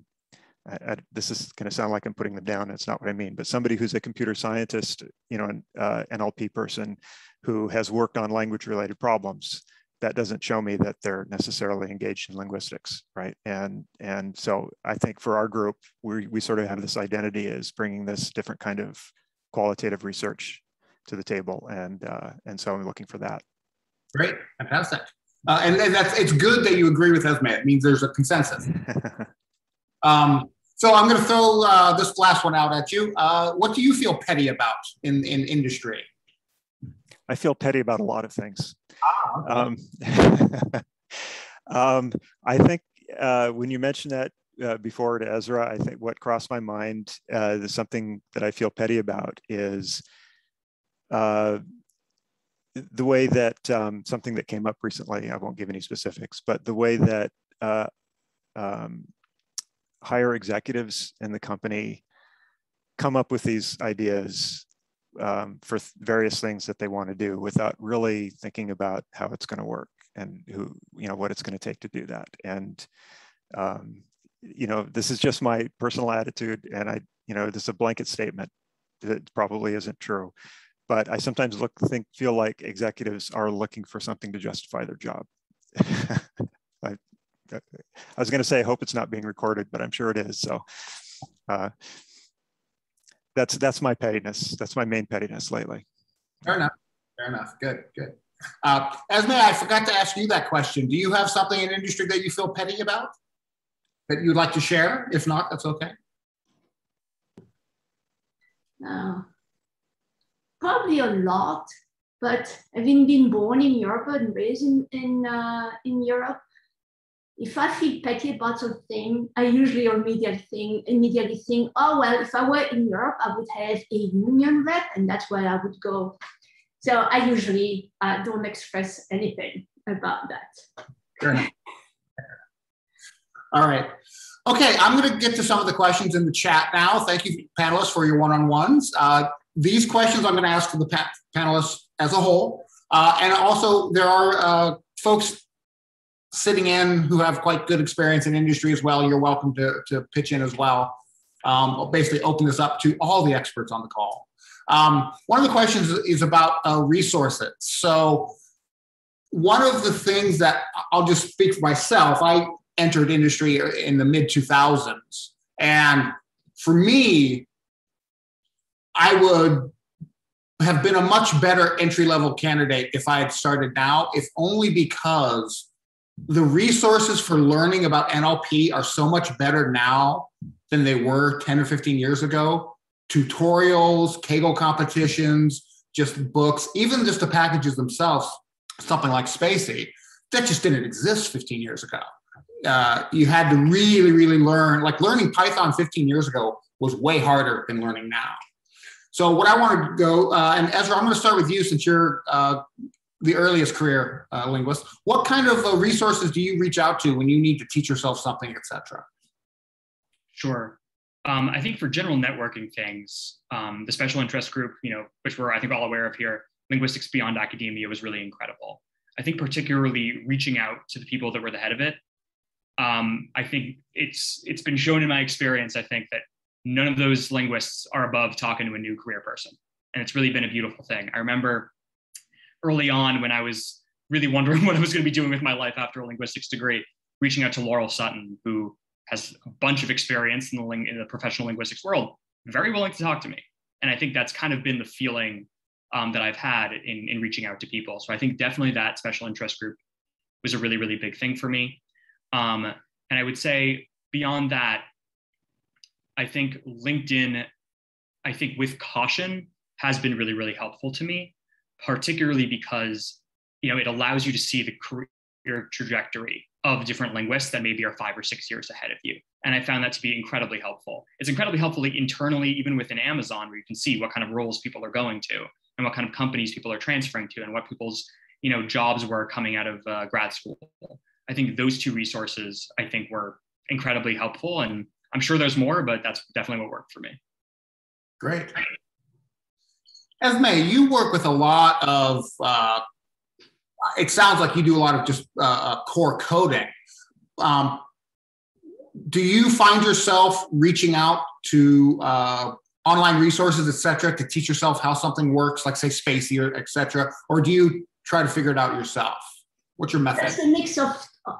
D: this is going to sound like I'm putting them down. It's not what I mean, but somebody who's a computer scientist, you know, an uh, NLP person who has worked on language related problems, that doesn't show me that they're necessarily engaged in linguistics, right? And and so I think for our group, we we sort of have this identity as bringing this different kind of qualitative research to the table, and uh, and so I'm looking for that.
A: Great, fantastic, uh, and, and that's it's good that you agree with Esmé. It means there's a consensus. um, so I'm going to throw uh, this last one out at you. Uh, what do you feel petty about in in industry?
D: I feel petty about a lot of things. Ah, um, um, I think uh, when you mentioned that uh, before to Ezra, I think what crossed my mind uh, is something that I feel petty about is uh, the way that um, something that came up recently. I won't give any specifics, but the way that uh, um, higher executives in the company come up with these ideas um, for various things that they want to do without really thinking about how it's going to work and who you know what it's going to take to do that. And um, you know this is just my personal attitude and i you know this is a blanket statement that probably isn't true. But i sometimes look think feel like executives are looking for something to justify their job. I, I was going to say i hope it's not being recorded but i'm sure it is so uh, that's that's my pettiness. That's my main pettiness lately.
A: Fair enough. Fair enough. Good. Good. Uh, Esmé, I forgot to ask you that question. Do you have something in industry that you feel petty about that you'd like to share? If not, that's okay.
C: Uh, probably a lot, but having been born in Europe and raised in in, uh, in Europe, if I feel petty about something, I usually immediately think, immediately think, oh, well, if I were in Europe, I would have a union rep and that's where I would go. So I usually uh, don't express anything about that.
A: Sure. All right. Okay, I'm going to get to some of the questions in the chat now. Thank you, panelists, for your one-on-ones. Uh, these questions I'm going to ask for the pa panelists as a whole. Uh, and also, there are uh, folks sitting in who have quite good experience in industry as well. You're welcome to, to pitch in as well. Um, basically, open this up to all the experts on the call. Um, one of the questions is about uh, resources. So, one of the things that I'll just speak for myself, I entered industry in the mid 2000s. And for me, I would have been a much better entry level candidate if I had started now, if only because the resources for learning about NLP are so much better now than they were 10 or 15 years ago. Tutorials, Kaggle competitions, just books, even just the packages themselves, something like spaCy, that just didn't exist 15 years ago. Uh, you had to really, really learn, like learning Python 15 years ago was way harder than learning now. So what I want to go, uh, and Ezra, I'm going to start with you since you're uh, the earliest career uh, linguist. What kind of uh, resources do you reach out to when you need to teach yourself something, etc.?
B: Sure. Um, I think for general networking things, um, the special interest group, you know, which we're I think all aware of here, Linguistics Beyond Academia was really incredible. I think particularly reaching out to the people that were the head of it. Um, I think it's it's been shown in my experience. I think that none of those linguists are above talking to a new career person. And it's really been a beautiful thing. I remember early on when I was really wondering what I was going to be doing with my life after a linguistics degree, reaching out to Laurel Sutton, who has a bunch of experience in the, ling- in the professional linguistics world, very willing to talk to me. And I think that's kind of been the feeling um, that I've had in, in reaching out to people. So I think definitely that special interest group was a really, really big thing for me. Um, and I would say beyond that, I think LinkedIn, I think with caution, has been really, really helpful to me, particularly because you know it allows you to see the career trajectory of different linguists that maybe are five or six years ahead of you. And I found that to be incredibly helpful. It's incredibly helpful internally, even within Amazon, where you can see what kind of roles people are going to and what kind of companies people are transferring to and what people's you know jobs were coming out of uh, grad school. I think those two resources I think were incredibly helpful and I'm sure there's more, but that's definitely what worked for me.
A: Great. Esmé, you work with a lot of, uh, it sounds like you do a lot of just uh, uh, core coding. Um, do you find yourself reaching out to uh, online resources, et cetera, to teach yourself how something works, like say spaCy or et cetera, or do you try to figure it out yourself? What's your method?
C: It's a mix of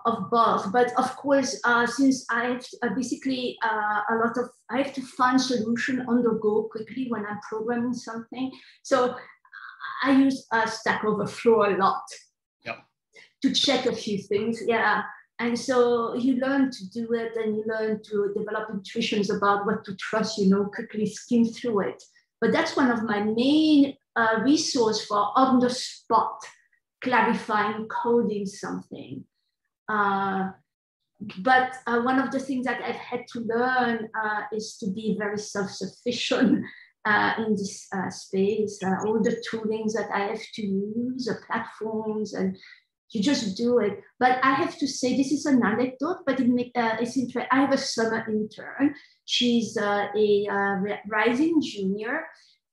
C: of both. But of course, uh, since I have uh, basically uh, a lot of, I have to find solution on the go quickly when I'm programming something. So I use uh, Stack Overflow a lot
B: yep.
C: to check a few things. Yeah. And so you learn to do it and you learn to develop intuitions about what to trust, you know, quickly skim through it. But that's one of my main uh, resource for on the spot clarifying coding something uh, but uh, one of the things that I've had to learn uh, is to be very self-sufficient uh, in this uh, space. Uh, all the toolings that I have to use, the platforms, and you just do it. But I have to say, this is an anecdote, but it it's interesting. I have a summer intern. She's a rising junior.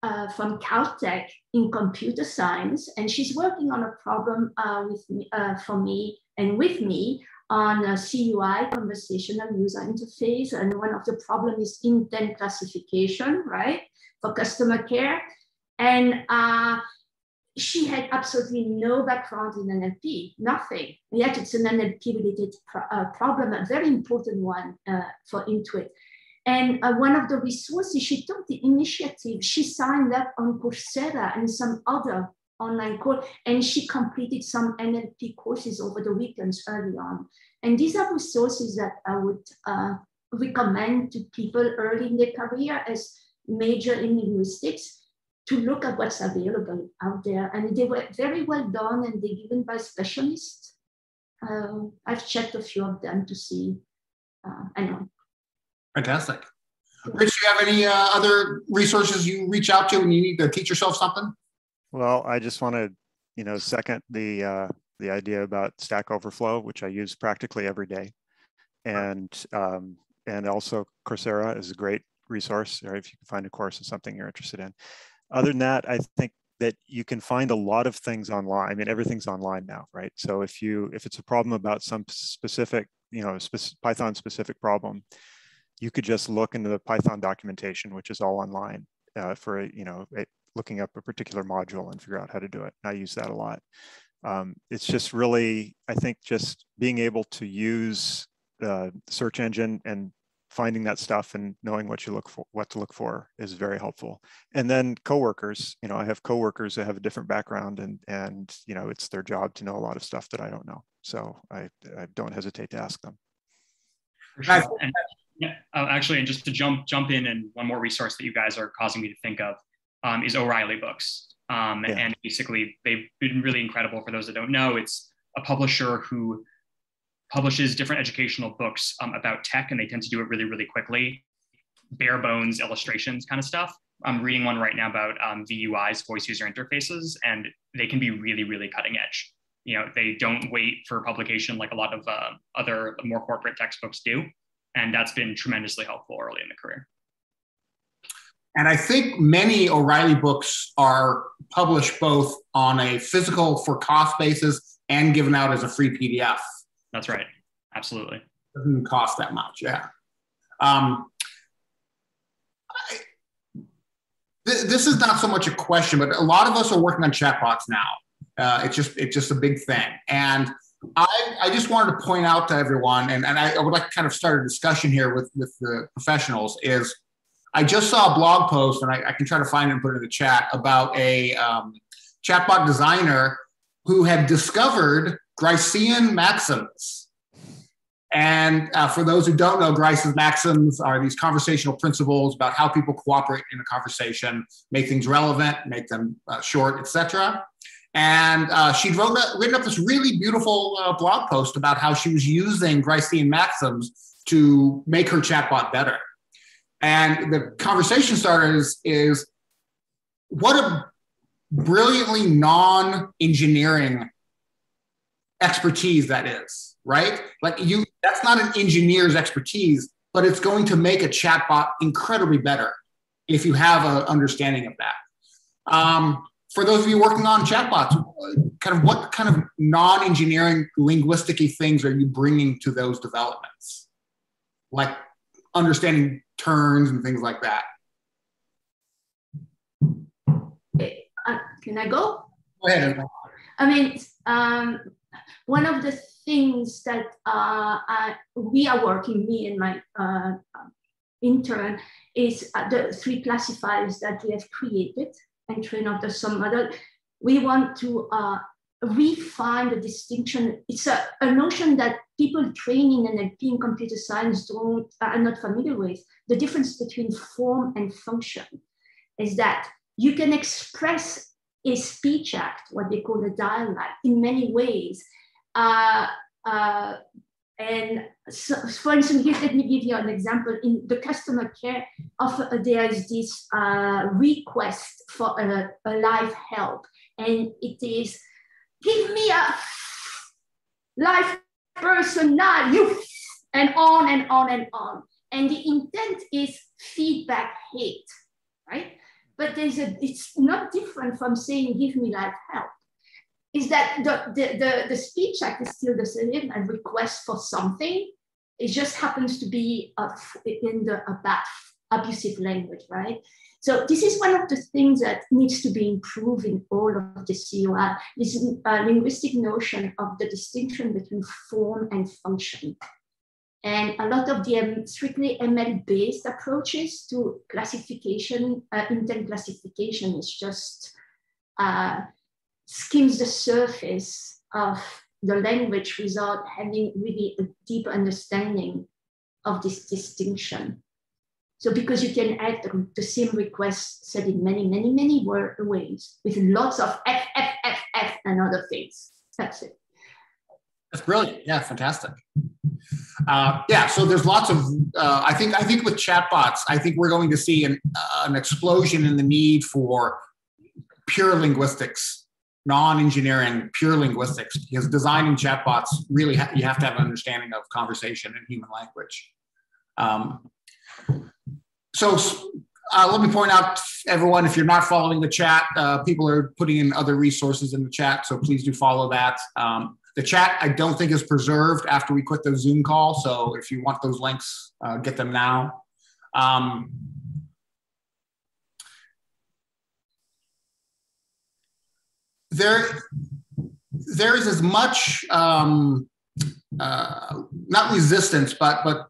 C: Uh, from Caltech in computer science, and she's working on a problem uh, with me, uh, for me and with me on a CUI, conversational user interface. And one of the problems is intent classification, right, for customer care. And uh, she had absolutely no background in NLP, nothing. Yet it's an NLP related pro uh, problem, a very important one uh, for Intuit. And uh, one of the resources, she took the initiative, she signed up on Coursera and some other online course, and she completed some NLP courses over the weekends early on. And these are resources that I would uh, recommend to people early in their career as major in linguistics to look at what's available out there. And they were very well done and they're given by specialists. Uh, I've checked a few of them to see. Uh, I know.
A: Fantastic. Rich, do you have any uh, other resources you reach out to when you need to teach yourself something?
D: Well, I just want to, you know, second the uh, the idea about Stack Overflow, which I use practically every day, and um, and also Coursera is a great resource, or if you can find a course of something you're interested in. Other than that, I think that you can find a lot of things online. I mean, everything's online now, right? So if you if it's a problem about some specific, you know, spe- Python specific problem, you could just look into the Python documentation, which is all online uh, for you know looking up a particular module and figure out how to do it. I use that a lot. Um, it's just really, I think, just being able to use the search engine and finding that stuff and knowing what you look for, what to look for is very helpful. And then coworkers, you know, I have coworkers that have a different background and, and, you know, it's their job to know a lot of stuff that I don't know. So I, I don't hesitate to ask them.
B: Sure. And, yeah, uh, actually, and just to jump, jump in and one more resource that you guys are causing me to think of um, is O'Reilly books. Um, yeah. And basically they've been really incredible for those that don't know, it's a publisher who publishes different educational books um, about tech, and they tend to do it really, really quickly. Bare bones illustrations kind of stuff. I'm reading one right now about um, VUIs, voice user interfaces, and they can be really, really cutting edge. You know, they don't wait for publication like a lot of uh, other more corporate textbooks do, and that's been tremendously helpful early in the career.
A: And I think many O'Reilly books are published both on a physical for cost basis and given out as a free PDF.
B: That's right. Absolutely.
A: Doesn't cost that much. Yeah. Um, I, th- this is not so much a question, but a lot of us are working on chatbots now. Uh, it's just it's just a big thing, and I, I just wanted to point out to everyone, and, and I, I would like to kind of start a discussion here with with the professionals. Is I just saw a blog post, and I, I can try to find it and put it in the chat about a um, chatbot designer who had discovered Gricean maxims. And uh, for those who don't know, Grice's maxims are these conversational principles about how people cooperate in a conversation, make things relevant, make them uh, short, etc. And uh, she'd wrote, written up this really beautiful uh, blog post about how she was using Gricean maxims to make her chatbot better. And the conversation starter is, is what a brilliantly non-engineering expertise that is, right? Like you, that's not an engineer's expertise, but it's going to make a chatbot incredibly better if you have an understanding of that. Um, for those of you working on chatbots, kind of what kind of non-engineering linguistic things are you bringing to those developments? Like understanding turns and things like that.
C: Uh, can I go?
A: Go ahead.
C: I mean, um, one of the things that uh, I, we are working, me and my uh, intern, is uh, the three classifiers that we have created and train after some model. We want to uh, refine the distinction. It's a, a, notion that people training in and computer science don't are not familiar with. The difference between form and function is that you can express a speech act, what they call a dialogue, in many ways. Uh, uh, and so, for instance, here, let me give you an example. In the customer care, offer, uh, there is this uh, request for a, a live help, and it is, give me a live person now, you, and on and on and on. And the intent is feedback hate, right? But there's a, it's not different from saying, give me live help is that the, the, the, the Speech Act is still the same, a request for something. It just happens to be a, in the a bad, abusive language, right? So this is one of the things that needs to be improved in all of the COR, this uh, linguistic notion of the distinction between form and function. And a lot of the um, strictly ML-based approaches to classification, uh, intent classification is just uh, skims the surface of the language without having really a deep understanding of this distinction. So because you can add the, same request said in many, many, many ways with lots of F, F, F, F and other things. That's it.
A: That's brilliant. Yeah, fantastic. Uh, yeah, so there's lots of. Uh, I think I think with chatbots, I think we're going to see an, uh, an explosion in the need for pure linguistics non-engineering, pure linguistics, because designing chatbots really ha- you have to have an understanding of conversation and human language. Um, so uh, let me point out, everyone, if you're not following the chat, uh, people are putting in other resources in the chat, so please do follow that. Um, the chat, I don't think is preserved after we quit the Zoom call, so if you want those links, uh, get them now. Um, there, there is as much um, uh, not resistance, but but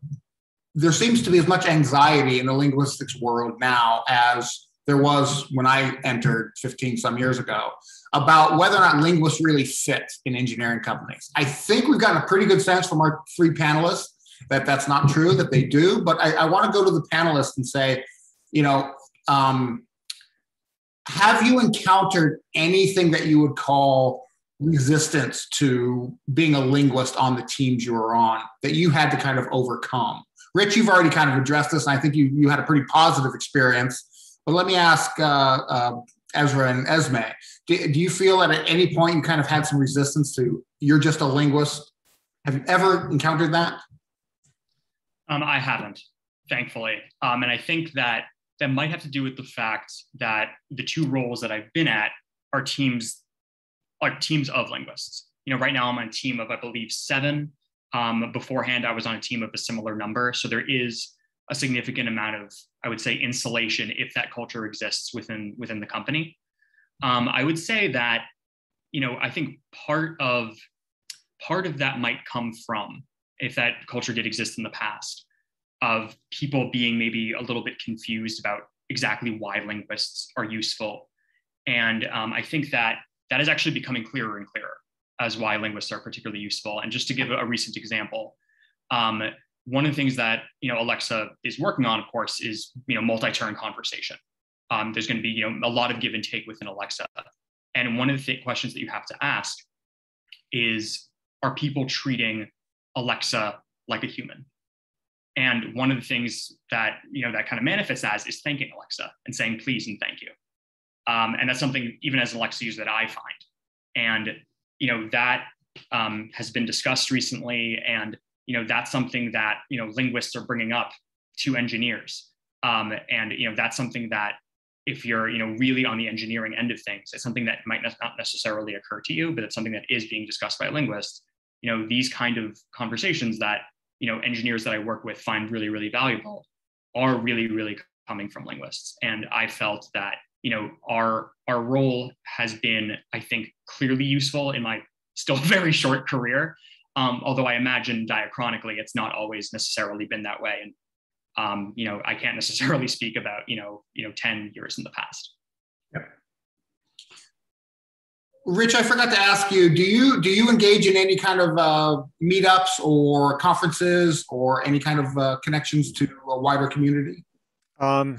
A: there seems to be as much anxiety in the linguistics world now as there was when I entered 15 some years ago about whether or not linguists really fit in engineering companies. I think we've gotten a pretty good sense from our three panelists that that's not true, that they do. But I, I want to go to the panelists and say, you know, um, have you encountered anything that you would call resistance to being a linguist on the teams you were on that you had to kind of overcome? Rich, you've already kind of addressed this, and I think you, you had a pretty positive experience. But let me ask uh, uh, Ezra and Esmé, do, do you feel that at any point you kind of had some resistance to you're just a linguist? Have you ever encountered that?
B: Um, I haven't, thankfully. Um, and I think that that might have to do with the fact that the two roles that I've been at are teams are teams of linguists. You know, right now I'm on a team of I believe seven. Um, beforehand, I was on a team of a similar number. So there is a significant amount of, I would say, insulation if that culture exists within within the company. Um, I would say that, you know, I think part of part of that might come from if that culture did exist in the past of people being maybe a little bit confused about exactly why linguists are useful. And um, I think that that is actually becoming clearer and clearer as why linguists are particularly useful. And just to give a recent example, um, one of the things that you know Alexa is working on, of course, is you know multi-turn conversation. Um, there's going to be you know a lot of give and take within Alexa, and one of the th- questions that you have to ask is: Are people treating Alexa like a human? And one of the things that you know that kind of manifests as is thanking Alexa and saying please and thank you. Um, and that's something even as an Alexa user that I find. And you know that um, has been discussed recently, and you know that's something that you know linguists are bringing up to engineers. Um, and you know that's something that if you're you know really on the engineering end of things, it's something that might not necessarily occur to you, but it's something that is being discussed by linguists. You know these kind of conversations that you know engineers that I work with find really really valuable are really really coming from linguists, and I felt that you know our our role has been i think clearly useful in my still very short career. Um, although i imagine diachronically it's not always necessarily been that way. And um, you know i can't necessarily speak about you know you know 10 years in the past. Yep.
A: rich i forgot to ask you do you do you engage in any kind of uh, meetups or conferences or any kind of uh, connections to a wider community?
D: Um,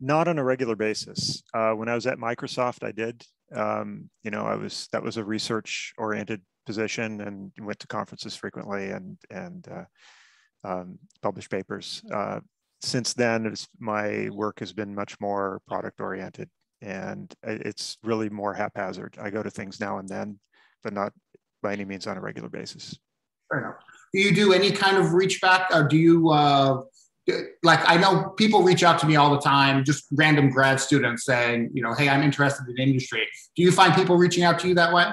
D: not on a regular basis. Uh, when I was at Microsoft, I did. Um, you know, I was that was a research oriented position and went to conferences frequently and and uh, um, published papers. Uh, since then, my work has been much more product oriented and it's really more haphazard. I go to things now and then, but not by any means on a regular basis.
A: Fair enough. Do you do any kind of reach back? Or do you uh, like I know people reach out to me all the time, just random grad students saying, you know, hey, I'm interested in industry. Do you find people reaching out to you that way?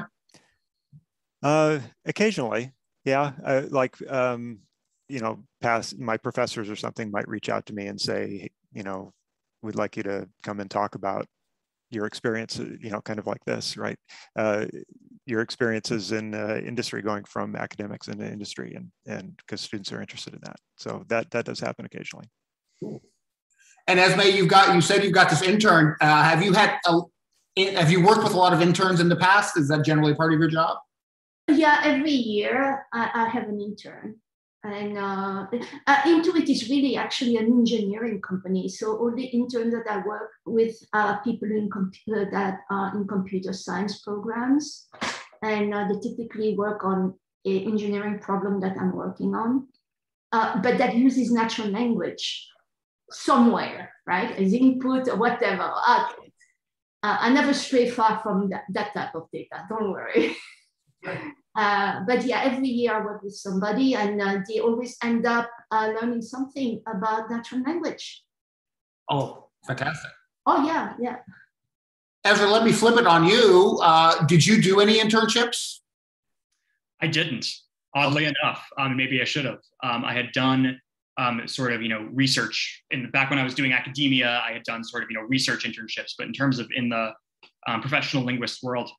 D: Uh, occasionally, yeah. I, like, um, you know, past my professors or something might reach out to me and say, you know, we'd like you to come and talk about your experience, uh, you know, kind of like this, right? Uh, your experiences in uh, industry, going from academics into industry, and and because students are interested in that. So that that does happen occasionally. Cool.
A: And Esmé, you've got you said you've got this intern. Uh, have you had a, have you worked with a lot of interns in the past? Is that generally part of your job?
C: Yeah, every year I, I have an intern. And uh, uh, Intuit is really actually an engineering company. So all the interns that I work with are people in computer that are in computer science programs, and uh, they typically work on an engineering problem that I'm working on, uh, but that uses natural language somewhere, right, as input or whatever. Uh, I never stray far from that, that type of data. Don't worry. Uh, but yeah, every year I work with somebody and uh, they always end up uh, learning something about natural language.
A: Oh, Fantastic.
C: Oh yeah, yeah.
A: Ezra, let me flip it on you. Uh, did you do any internships?
B: I didn't. Oddly enough, um, maybe I should have. Um, I had done um, sort of you know research in the back when I was doing academia. I had done sort of you know research internships, but in terms of in the um, professional linguist world,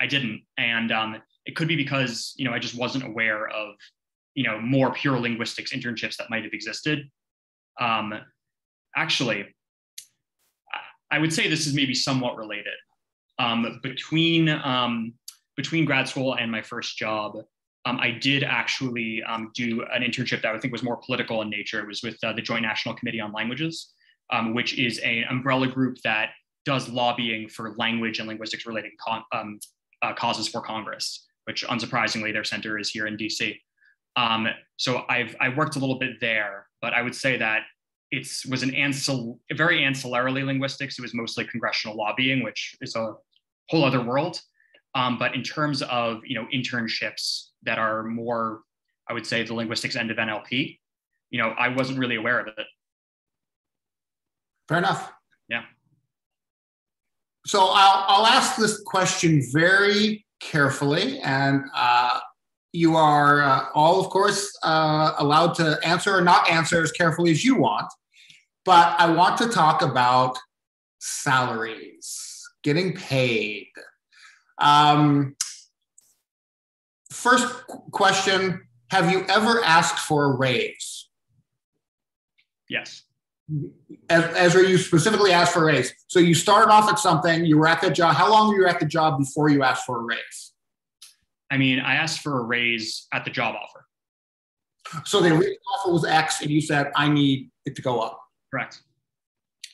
B: I didn't. And um, it could be because you know I just wasn't aware of you know more pure linguistics internships that might have existed. Um, actually, I would say this is maybe somewhat related. Um, between um, between grad school and my first job, um, I did actually um, do an internship that I think was more political in nature. It was with uh, the Joint National Committee on Languages, um, which is an umbrella group that does lobbying for language and linguistics related um, uh, causes for Congress, which unsurprisingly their center is here in DC. Um, so I've I worked a little bit there, but I would say that it was an ancil very ancillarily linguistics. It was mostly congressional lobbying, which is a whole other world. Um, but in terms of you know internships that are more, I would say the linguistics end of NLP, you know, I wasn't really aware of it.
A: Fair enough.
B: Yeah.
A: So I'll, I'll ask this question very carefully, and uh, you are uh, all, of course, uh, allowed to answer or not answer as carefully as you want. But I want to talk about salaries, getting paid. Um, first question Have you ever asked for a raise?
B: Yes.
A: As, Ezra, you specifically asked for a raise. So you started off at something, you were at the job. How long were you at the job before you asked for a raise?
B: I mean, I asked for a raise at the job offer.
A: So the original offer was X, and you said, I need it to go up.
B: Correct.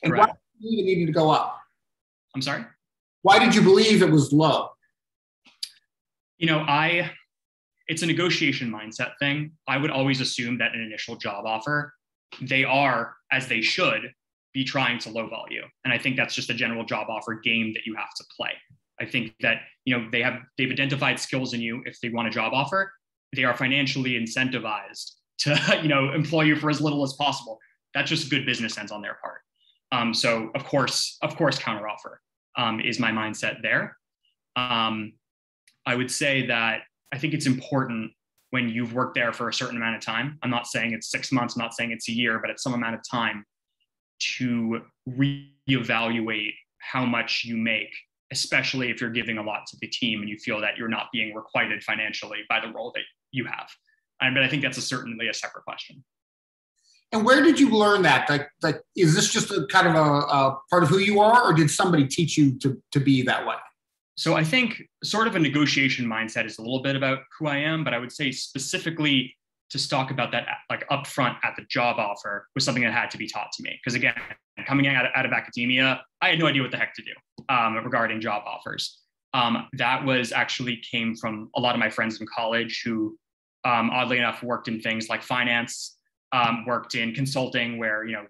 A: And Correct. why did you need it to go up?
B: I'm sorry?
A: Why did you believe it was low?
B: You know, I, it's a negotiation mindset thing. I would always assume that an initial job offer, they are, as they should, be trying to lowball you. And I think that's just a general job offer game that you have to play. I think that you know they have they've identified skills in you if they want a job offer. They are financially incentivized to you know employ you for as little as possible. That's just good business sense on their part. Um, so of course, of course, counteroffer um, is my mindset there. Um, I would say that I think it's important when you've worked there for a certain amount of time. I'm not saying it's six months, I'm not saying it's a year, but it's some amount of time to reevaluate how much you make, especially if you're giving a lot to the team and you feel that you're not being requited financially by the role that you have. But I think that's a certainly a separate question.
A: And where did you learn that? Like, like is this just a kind of a, a part of who you are, or did somebody teach you to, to be that way?
B: So I think sort of a negotiation mindset is a little bit about who I am, but I would say specifically to talk about that like upfront at the job offer was something that had to be taught to me. Because again, coming out of, out of, academia, I had no idea what the heck to do um, regarding job offers. Um, that was actually came from a lot of my friends in college who, um, oddly enough, worked in things like finance, um, worked in consulting, where you know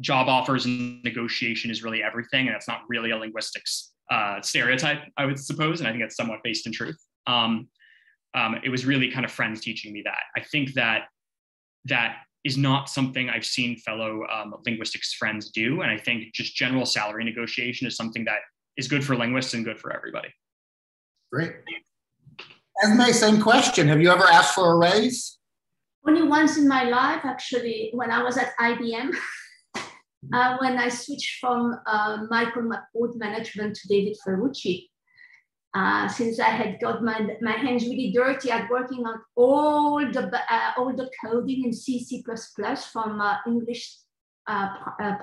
B: job offers and negotiation is really everything, and that's not really a linguistics uh, stereotype, I would suppose, and I think it's somewhat based in truth. Um, um, it was really kind of friends teaching me that. I think that that is not something I've seen fellow um, linguistics friends do, and I think just general salary negotiation is something that is good for linguists and good for everybody.
A: Great. Esmé, same question. Have you ever asked for a raise?
C: Only once in my life, actually, when I was at IBM. uh, when I switched from uh, Michael McCord management to David Ferrucci, uh, since I had got my, my hands really dirty at working on all the, uh, all the coding in C, C++ from uh, English uh,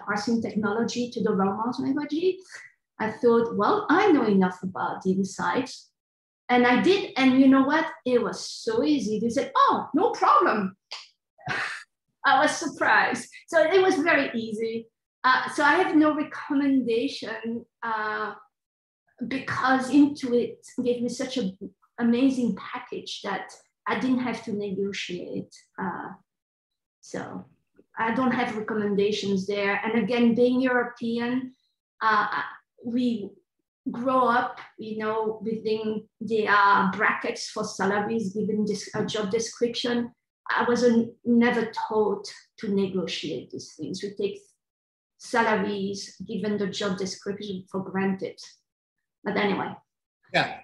C: parsing technology to the Romance language, I thought, well, I know enough about the insights and I did. And you know what? It was so easy. They said, oh, no problem. I was surprised. So it was very easy. Uh, so I have no recommendation uh, because Intuit gave me such an amazing package that I didn't have to negotiate. Uh, so I don't have recommendations there. And again, being European, uh, we grow up, you know, within the uh, brackets for salaries given this a job description. I wasn't never taught to negotiate these things. We take salaries given the job description for granted. But anyway.
A: Yeah.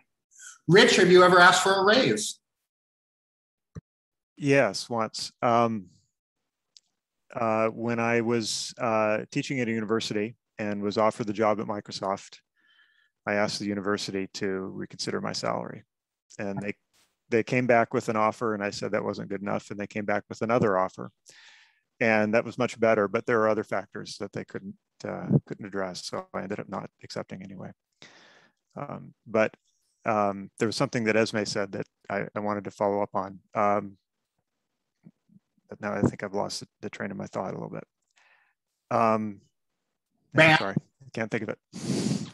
A: Rich, have you ever asked for a raise?
D: Yes, once. Um, uh, when I was uh, teaching at a university and was offered the job at Microsoft, I asked the university to reconsider my salary. And they they came back with an offer and I said that wasn't good enough. And they came back with another offer. And that was much better, but there are other factors that they couldn't uh, couldn't address. So I ended up not accepting anyway. Um, but um, there was something that Esmé said that I, I wanted to follow up on. Um, but now I think I've lost the, train of my thought a little bit. Um, yeah, sorry, I can't think of it.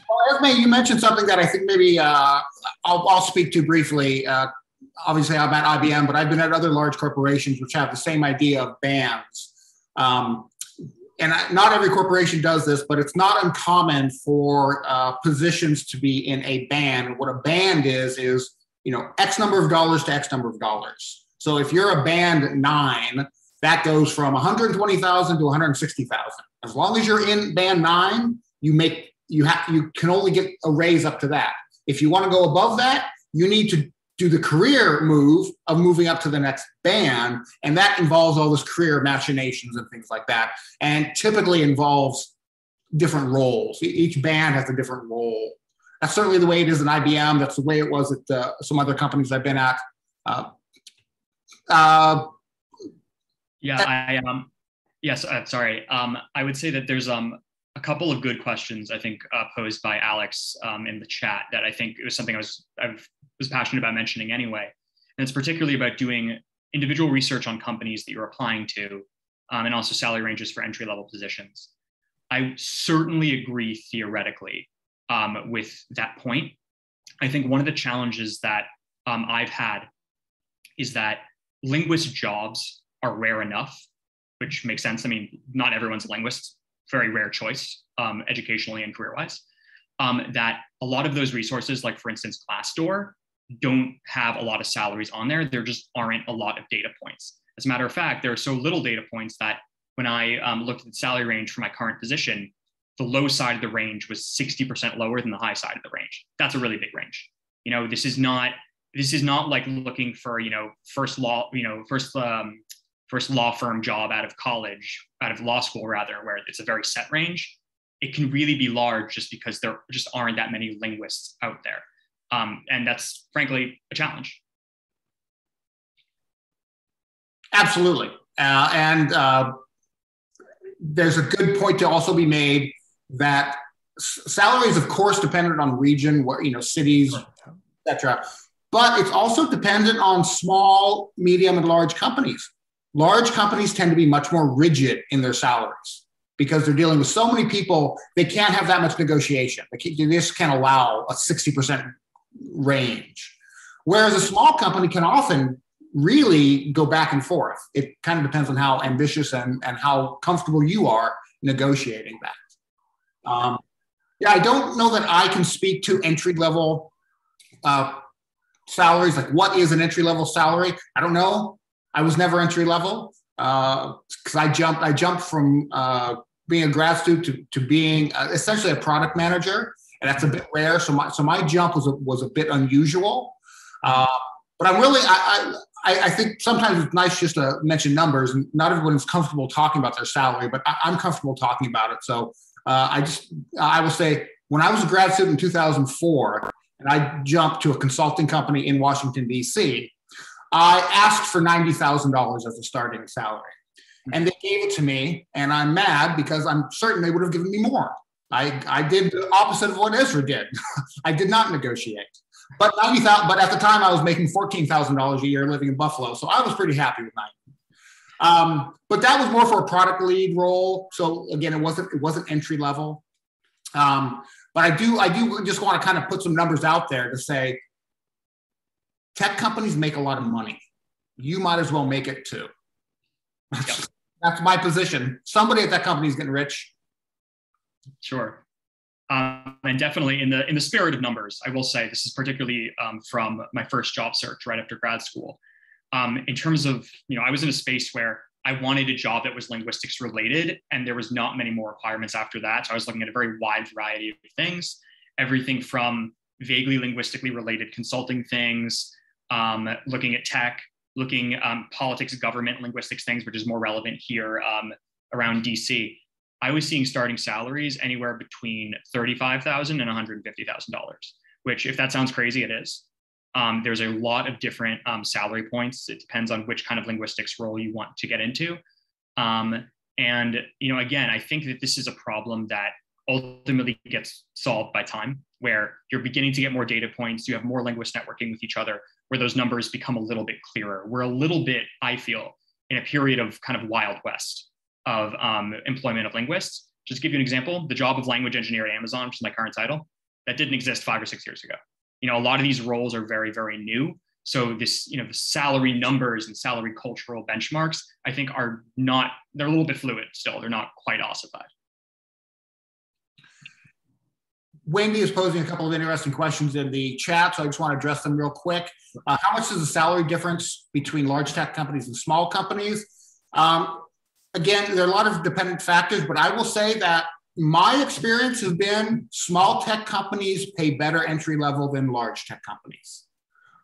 A: Well, Esmé, you mentioned something that I think maybe uh, I'll, I'll, speak to briefly. Uh, obviously, I'm at IBM, but I've been at other large corporations which have the same idea of bands. Um, and not every corporation does this, but it's not uncommon for uh, positions to be in a band. What a band is is you know X number of dollars to X number of dollars. So if you're a band nine, that goes from 120,000 to 160,000. As long as you're in band nine, you make you have you can only get a raise up to that. If you want to go above that, you need to do the career move of moving up to the next band, and that involves all this career machinations and things like that, and typically involves different roles. Each band has a different role. That's certainly the way it is in IBM. That's the way it was at uh, some other companies I've been at. Uh, uh,
B: yeah, I um, yes, uh, sorry. Um, I would say that there's um a couple of good questions I think uh, posed by Alex um, in the chat that I think it was something I was I was passionate about mentioning anyway, and it's particularly about doing individual research on companies that you're applying to, um, and also salary ranges for entry level positions. I certainly agree theoretically um, with that point. I think one of the challenges that um, I've had is that linguist jobs are rare enough, which makes sense. I mean, not everyone's a linguist, very rare choice, um, educationally and career wise. Um, that a lot of those resources, like for instance, Glassdoor, don't have a lot of salaries on there. There just aren't a lot of data points. As a matter of fact, there are so little data points that when I um, looked at the salary range for my current position, the low side of the range was 60% lower than the high side of the range. That's a really big range. You know, this is not this is not like looking for you know first law you know first um, first law firm job out of college out of law school rather where it's a very set range it can really be large just because there just aren't that many linguists out there um, and that's frankly a challenge
A: absolutely uh, and uh, there's a good point to also be made that salaries of course dependent on region where you know cities etc but it's also dependent on small, medium, and large companies. Large companies tend to be much more rigid in their salaries because they're dealing with so many people, they can't have that much negotiation. They, just can't allow a 60% range. Whereas a small company can often really go back and forth. It kind of depends on how ambitious and, and how comfortable you are negotiating that. Um, yeah, I don't know that I can speak to entry level uh, salaries. Like, what is an entry level salary? I don't know. I was never entry level because uh, I jumped. I jumped from uh, being a grad student to, to being uh, essentially a product manager, and that's a bit rare. So my so my jump was a, was a bit unusual. Uh, but I'm really I, I I think sometimes it's nice just to mention numbers, and not everyone is comfortable talking about their salary, but I, am comfortable talking about it. So uh, I just I will say when I was a grad student in 2004, and I jumped to a consulting company in Washington, D.C., I asked for $90,000 as a starting salary. And they gave it to me, and I'm mad because I'm certain they would have given me more. I, I did the opposite of what Ezra did. I did not negotiate. But 90,000, but at the time I was making $14,000 a year living in Buffalo. So I was pretty happy with 90. Um, but that was more for a product lead role. So again, it wasn't, it wasn't entry level. Um, but I do, I do just want to kind of put some numbers out there to say tech companies make a lot of money. You might as well make it too. Yep. That's my position. Somebody at that company is getting rich.
B: Sure. Um, and definitely in the in the spirit of numbers, I will say this is particularly um, from my first job search right after grad school. Um, in terms of you know, I was in a space where I wanted a job that was linguistics related, and there was not many more requirements after that. So I was looking at a very wide variety of things, everything from vaguely linguistically related consulting things, um, looking at tech, looking um, politics, government, linguistics things, which is more relevant here um, around DC. I was seeing starting salaries anywhere between $35,000 and $150,000, which if that sounds crazy, it is. Um, there's a lot of different um, salary points. It depends on which kind of linguistics role you want to get into. Um, and, you know, again, I think that this is a problem that ultimately gets solved by time, where you're beginning to get more data points, you have more linguist networking with each other, where those numbers become a little bit clearer. We're a little bit, I feel, in a period of kind of wild west of um, employment of linguists. Just to give you an example, the job of language engineer at Amazon, which is my current title, that didn't exist five or six years ago. You know a lot of these roles are very very new. So this you know the salary numbers and salary cultural benchmarks i think are not they're a little bit fluid still. They're not quite ossified.
A: Wendy is posing a couple of interesting questions in the chat so i just want to address them real quick. Uh, how much is the salary difference between large tech companies and small companies? Um, again there are a lot of dependent factors but i will say that my experience has been small tech companies pay better entry level than large tech companies.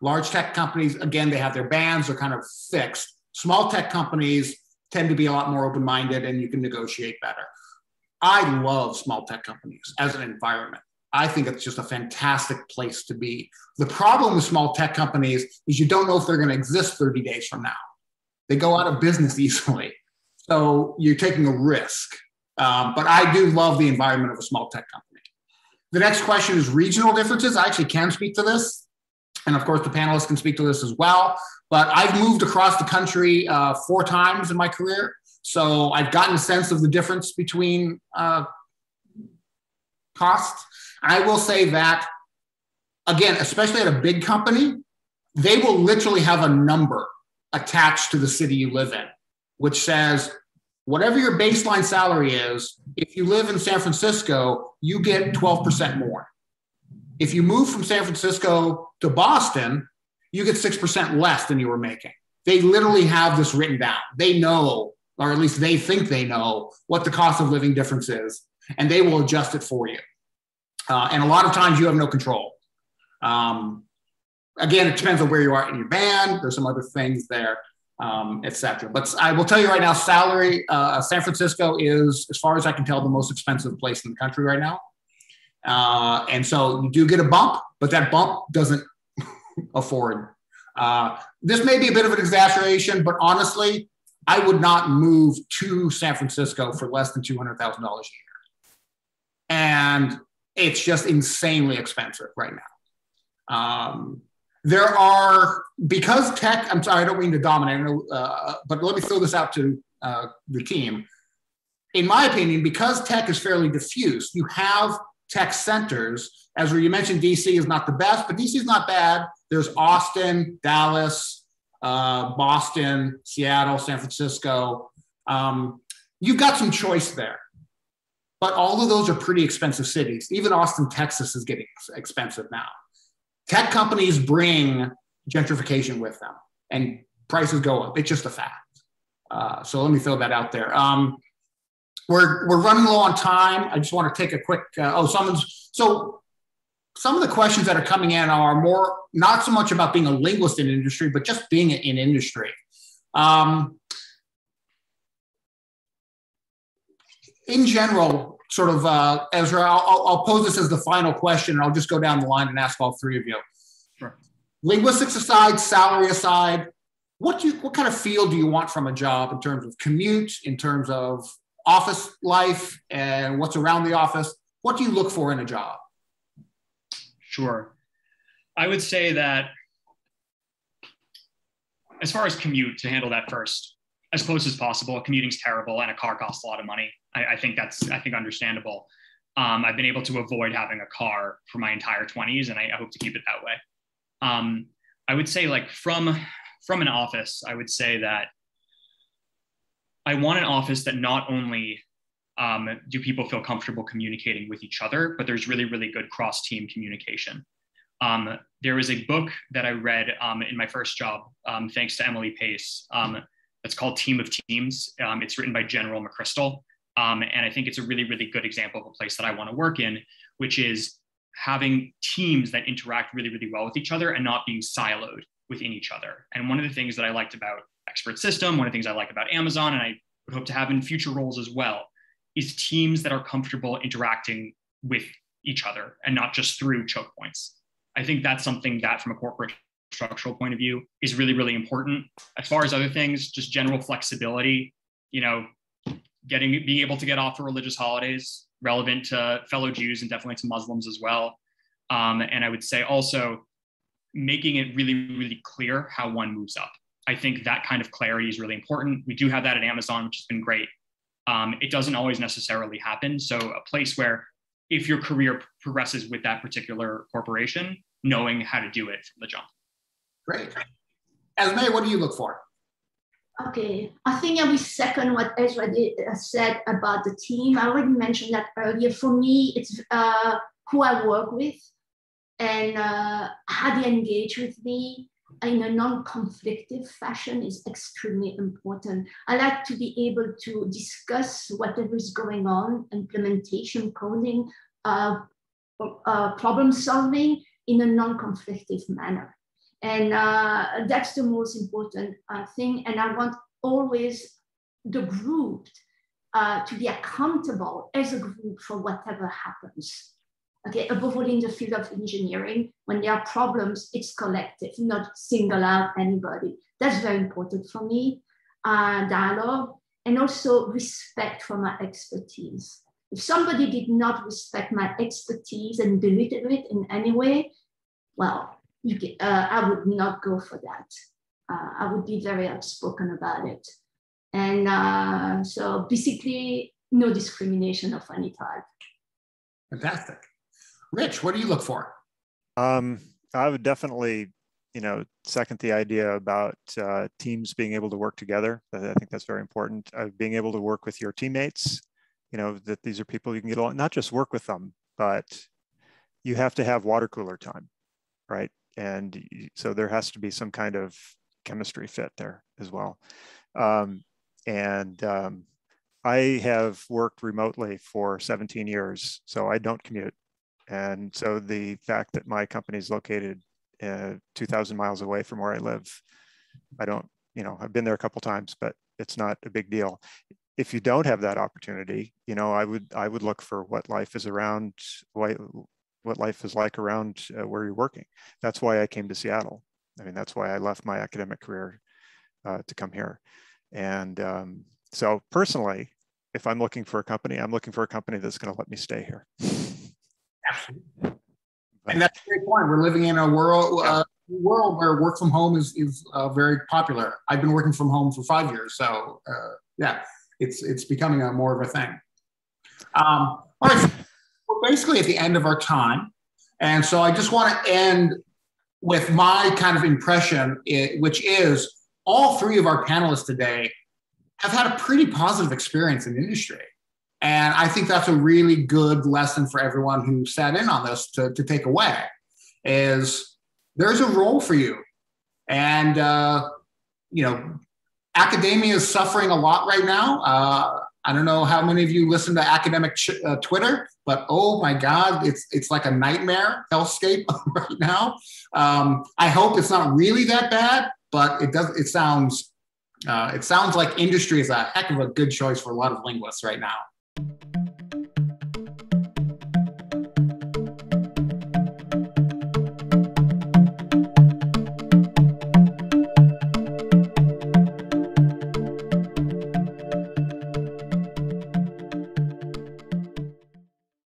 A: Large tech companies, again, they have their bands, they're kind of fixed. Small tech companies tend to be a lot more open minded and you can negotiate better. I love small tech companies as an environment. I think it's just a fantastic place to be. The problem with small tech companies is you don't know if they're going to exist 30 days from now. They go out of business easily. So you're taking a risk. Um, but I do love the environment of a small tech company. The next question is regional differences. I actually can speak to this. And of course, the panelists can speak to this as well. But I've moved across the country uh, four times in my career. So I've gotten a sense of the difference between uh, costs. I will say that, again, especially at a big company, they will literally have a number attached to the city you live in, which says whatever your baseline salary is, if you live in San Francisco, you get 12% more. If you move from San Francisco to Boston, you get 6% less than you were making. They literally have this written down. They know, or at least they think they know, what the cost of living difference is, and they will adjust it for you. Uh, and a lot of times you have no control. Um, again, it depends on where you are in your band. There's some other things there um, etc. But I will tell you right now, salary uh, San Francisco is, as far as I can tell, the most expensive place in the country right now. Uh, and so you do get a bump, but that bump doesn't afford. Uh, this may be a bit of an exaggeration, but honestly, I would not move to San Francisco for less than two hundred thousand dollars a year, and it's just insanely expensive right now. Um, there are because tech i'm sorry i don't mean to dominate uh, but let me throw this out to uh, the team. In my opinion because tech is fairly diffuse you have tech centers. As you mentioned dc is not the best but dc is not bad. There's austin dallas uh, boston seattle san francisco. Um, you've got some choice there but all of those are pretty expensive cities. Even austin texas is getting expensive now Tech companies bring gentrification with them and prices go up. It's just a fact. Uh, so let me throw that out there. Um, we're, we're running low on time. I just want to take a quick, uh, oh, someone's, so some of the questions that are coming in are more, not so much about being a linguist in industry, but just being in industry. Um, in general, sort of, uh, Ezra, I'll, I'll pose this as the final question, and I'll just go down the line and ask all three of you.
B: Sure.
A: Linguistics aside, salary aside, what do you, what kind of feel do you want from a job in terms of commute, in terms of office life, and what's around the office? What do you look for in a job?
B: Sure. I would say that as far as commute, to handle that first, as close as possible. Commuting's terrible, and a car costs a lot of money. I, I think that's I think understandable. Um, I've been able to avoid having a car for my entire 20s, and I, I hope to keep it that way. Um, I would say, like from from an office, I would say that I want an office that not only um, do people feel comfortable communicating with each other, but there's really, really good cross team communication. Um, there was a book that I read um, in my first job, um, thanks to Emily Pace, um, that's called Team of Teams. Um, it's written by General McChrystal. Um, and I think it's a really, really good example of a place that I want to work in, which is having teams that interact really, really well with each other and not being siloed within each other. And one of the things that I liked about Expert System, one of the things I like about Amazon, and I would hope to have in future roles as well, is teams that are comfortable interacting with each other and not just through choke points. I think that's something that, from a corporate structural point of view, is really, really important. As far as other things, just general flexibility, you know, getting being able to get off for religious holidays, relevant to fellow Jews and definitely to Muslims as well. Um, and I would say also making it really, really clear how one moves up. I think that kind of clarity is really important. We do have that at Amazon, which has been great. Um, it doesn't always necessarily happen. So, a place where if your career progresses with that particular corporation, knowing how to do it from the jump.
A: Great. Esmé, what do you look for?
C: Okay, I think I will second what Ezra did, uh, said about the team. I already mentioned that earlier. For me, it's uh, who I work with and uh, how they engage with me in a non-conflictive fashion is extremely important. I like to be able to discuss whatever is going on, implementation, coding, uh, uh, problem solving in a non-conflictive manner. And uh, that's the most important uh, thing. And I want always the group uh, to be accountable as a group for whatever happens. Okay, above all in the field of engineering, when there are problems, it's collective, not single out anybody. That's very important for me. Uh, dialogue and also respect for my expertise. If somebody did not respect my expertise and belittle it in any way, well, you can, uh, I would not go for that. Uh, I would be very outspoken about it. And uh, so basically, no discrimination of any type.
A: Fantastic. Rich, what do you look for?
D: Um, I would definitely, you know, second the idea about uh, teams being able to work together. I think that's very important. Uh, being able to work with your teammates, you know, that these are people you can get along, not just work with them, but you have to have water cooler time, right? And so there has to be some kind of chemistry fit there as well. Um, and um, I have worked remotely for 17 years, so I don't commute. And so the fact that my company is located uh, 2,000 miles away from where I live, I don't, you know, I've been there a couple times, but it's not a big deal. If you don't have that opportunity, you know, I would I would look for what life is around, what life is like around uh, where you're working. That's why I came to Seattle. I mean, that's why I left my academic career uh, to come here. And um, so personally, if I'm looking for a company, I'm looking for a company that's going to let me stay here.
A: Absolutely. and that's a great point. We're living in a world uh, world where work from home is is uh, very popular. I've been working from home for five years, so uh, yeah, it's it's becoming a more of a thing. Um, all right basically at the end of our time. And so I just want to end with my kind of impression, which is all three of our panelists today have had a pretty positive experience in industry. And I think that's a really good lesson for everyone who sat in on this to, to take away is there's a role for you. And, uh, you know, academia is suffering a lot right now. Uh, I don't know how many of you listen to academic ch- uh, Twitter, but oh my God, it's it's like a nightmare hellscape right now. Um, I hope it's not really that bad, but it does. It sounds uh, it sounds like industry is a heck of a good choice for a lot of linguists right now.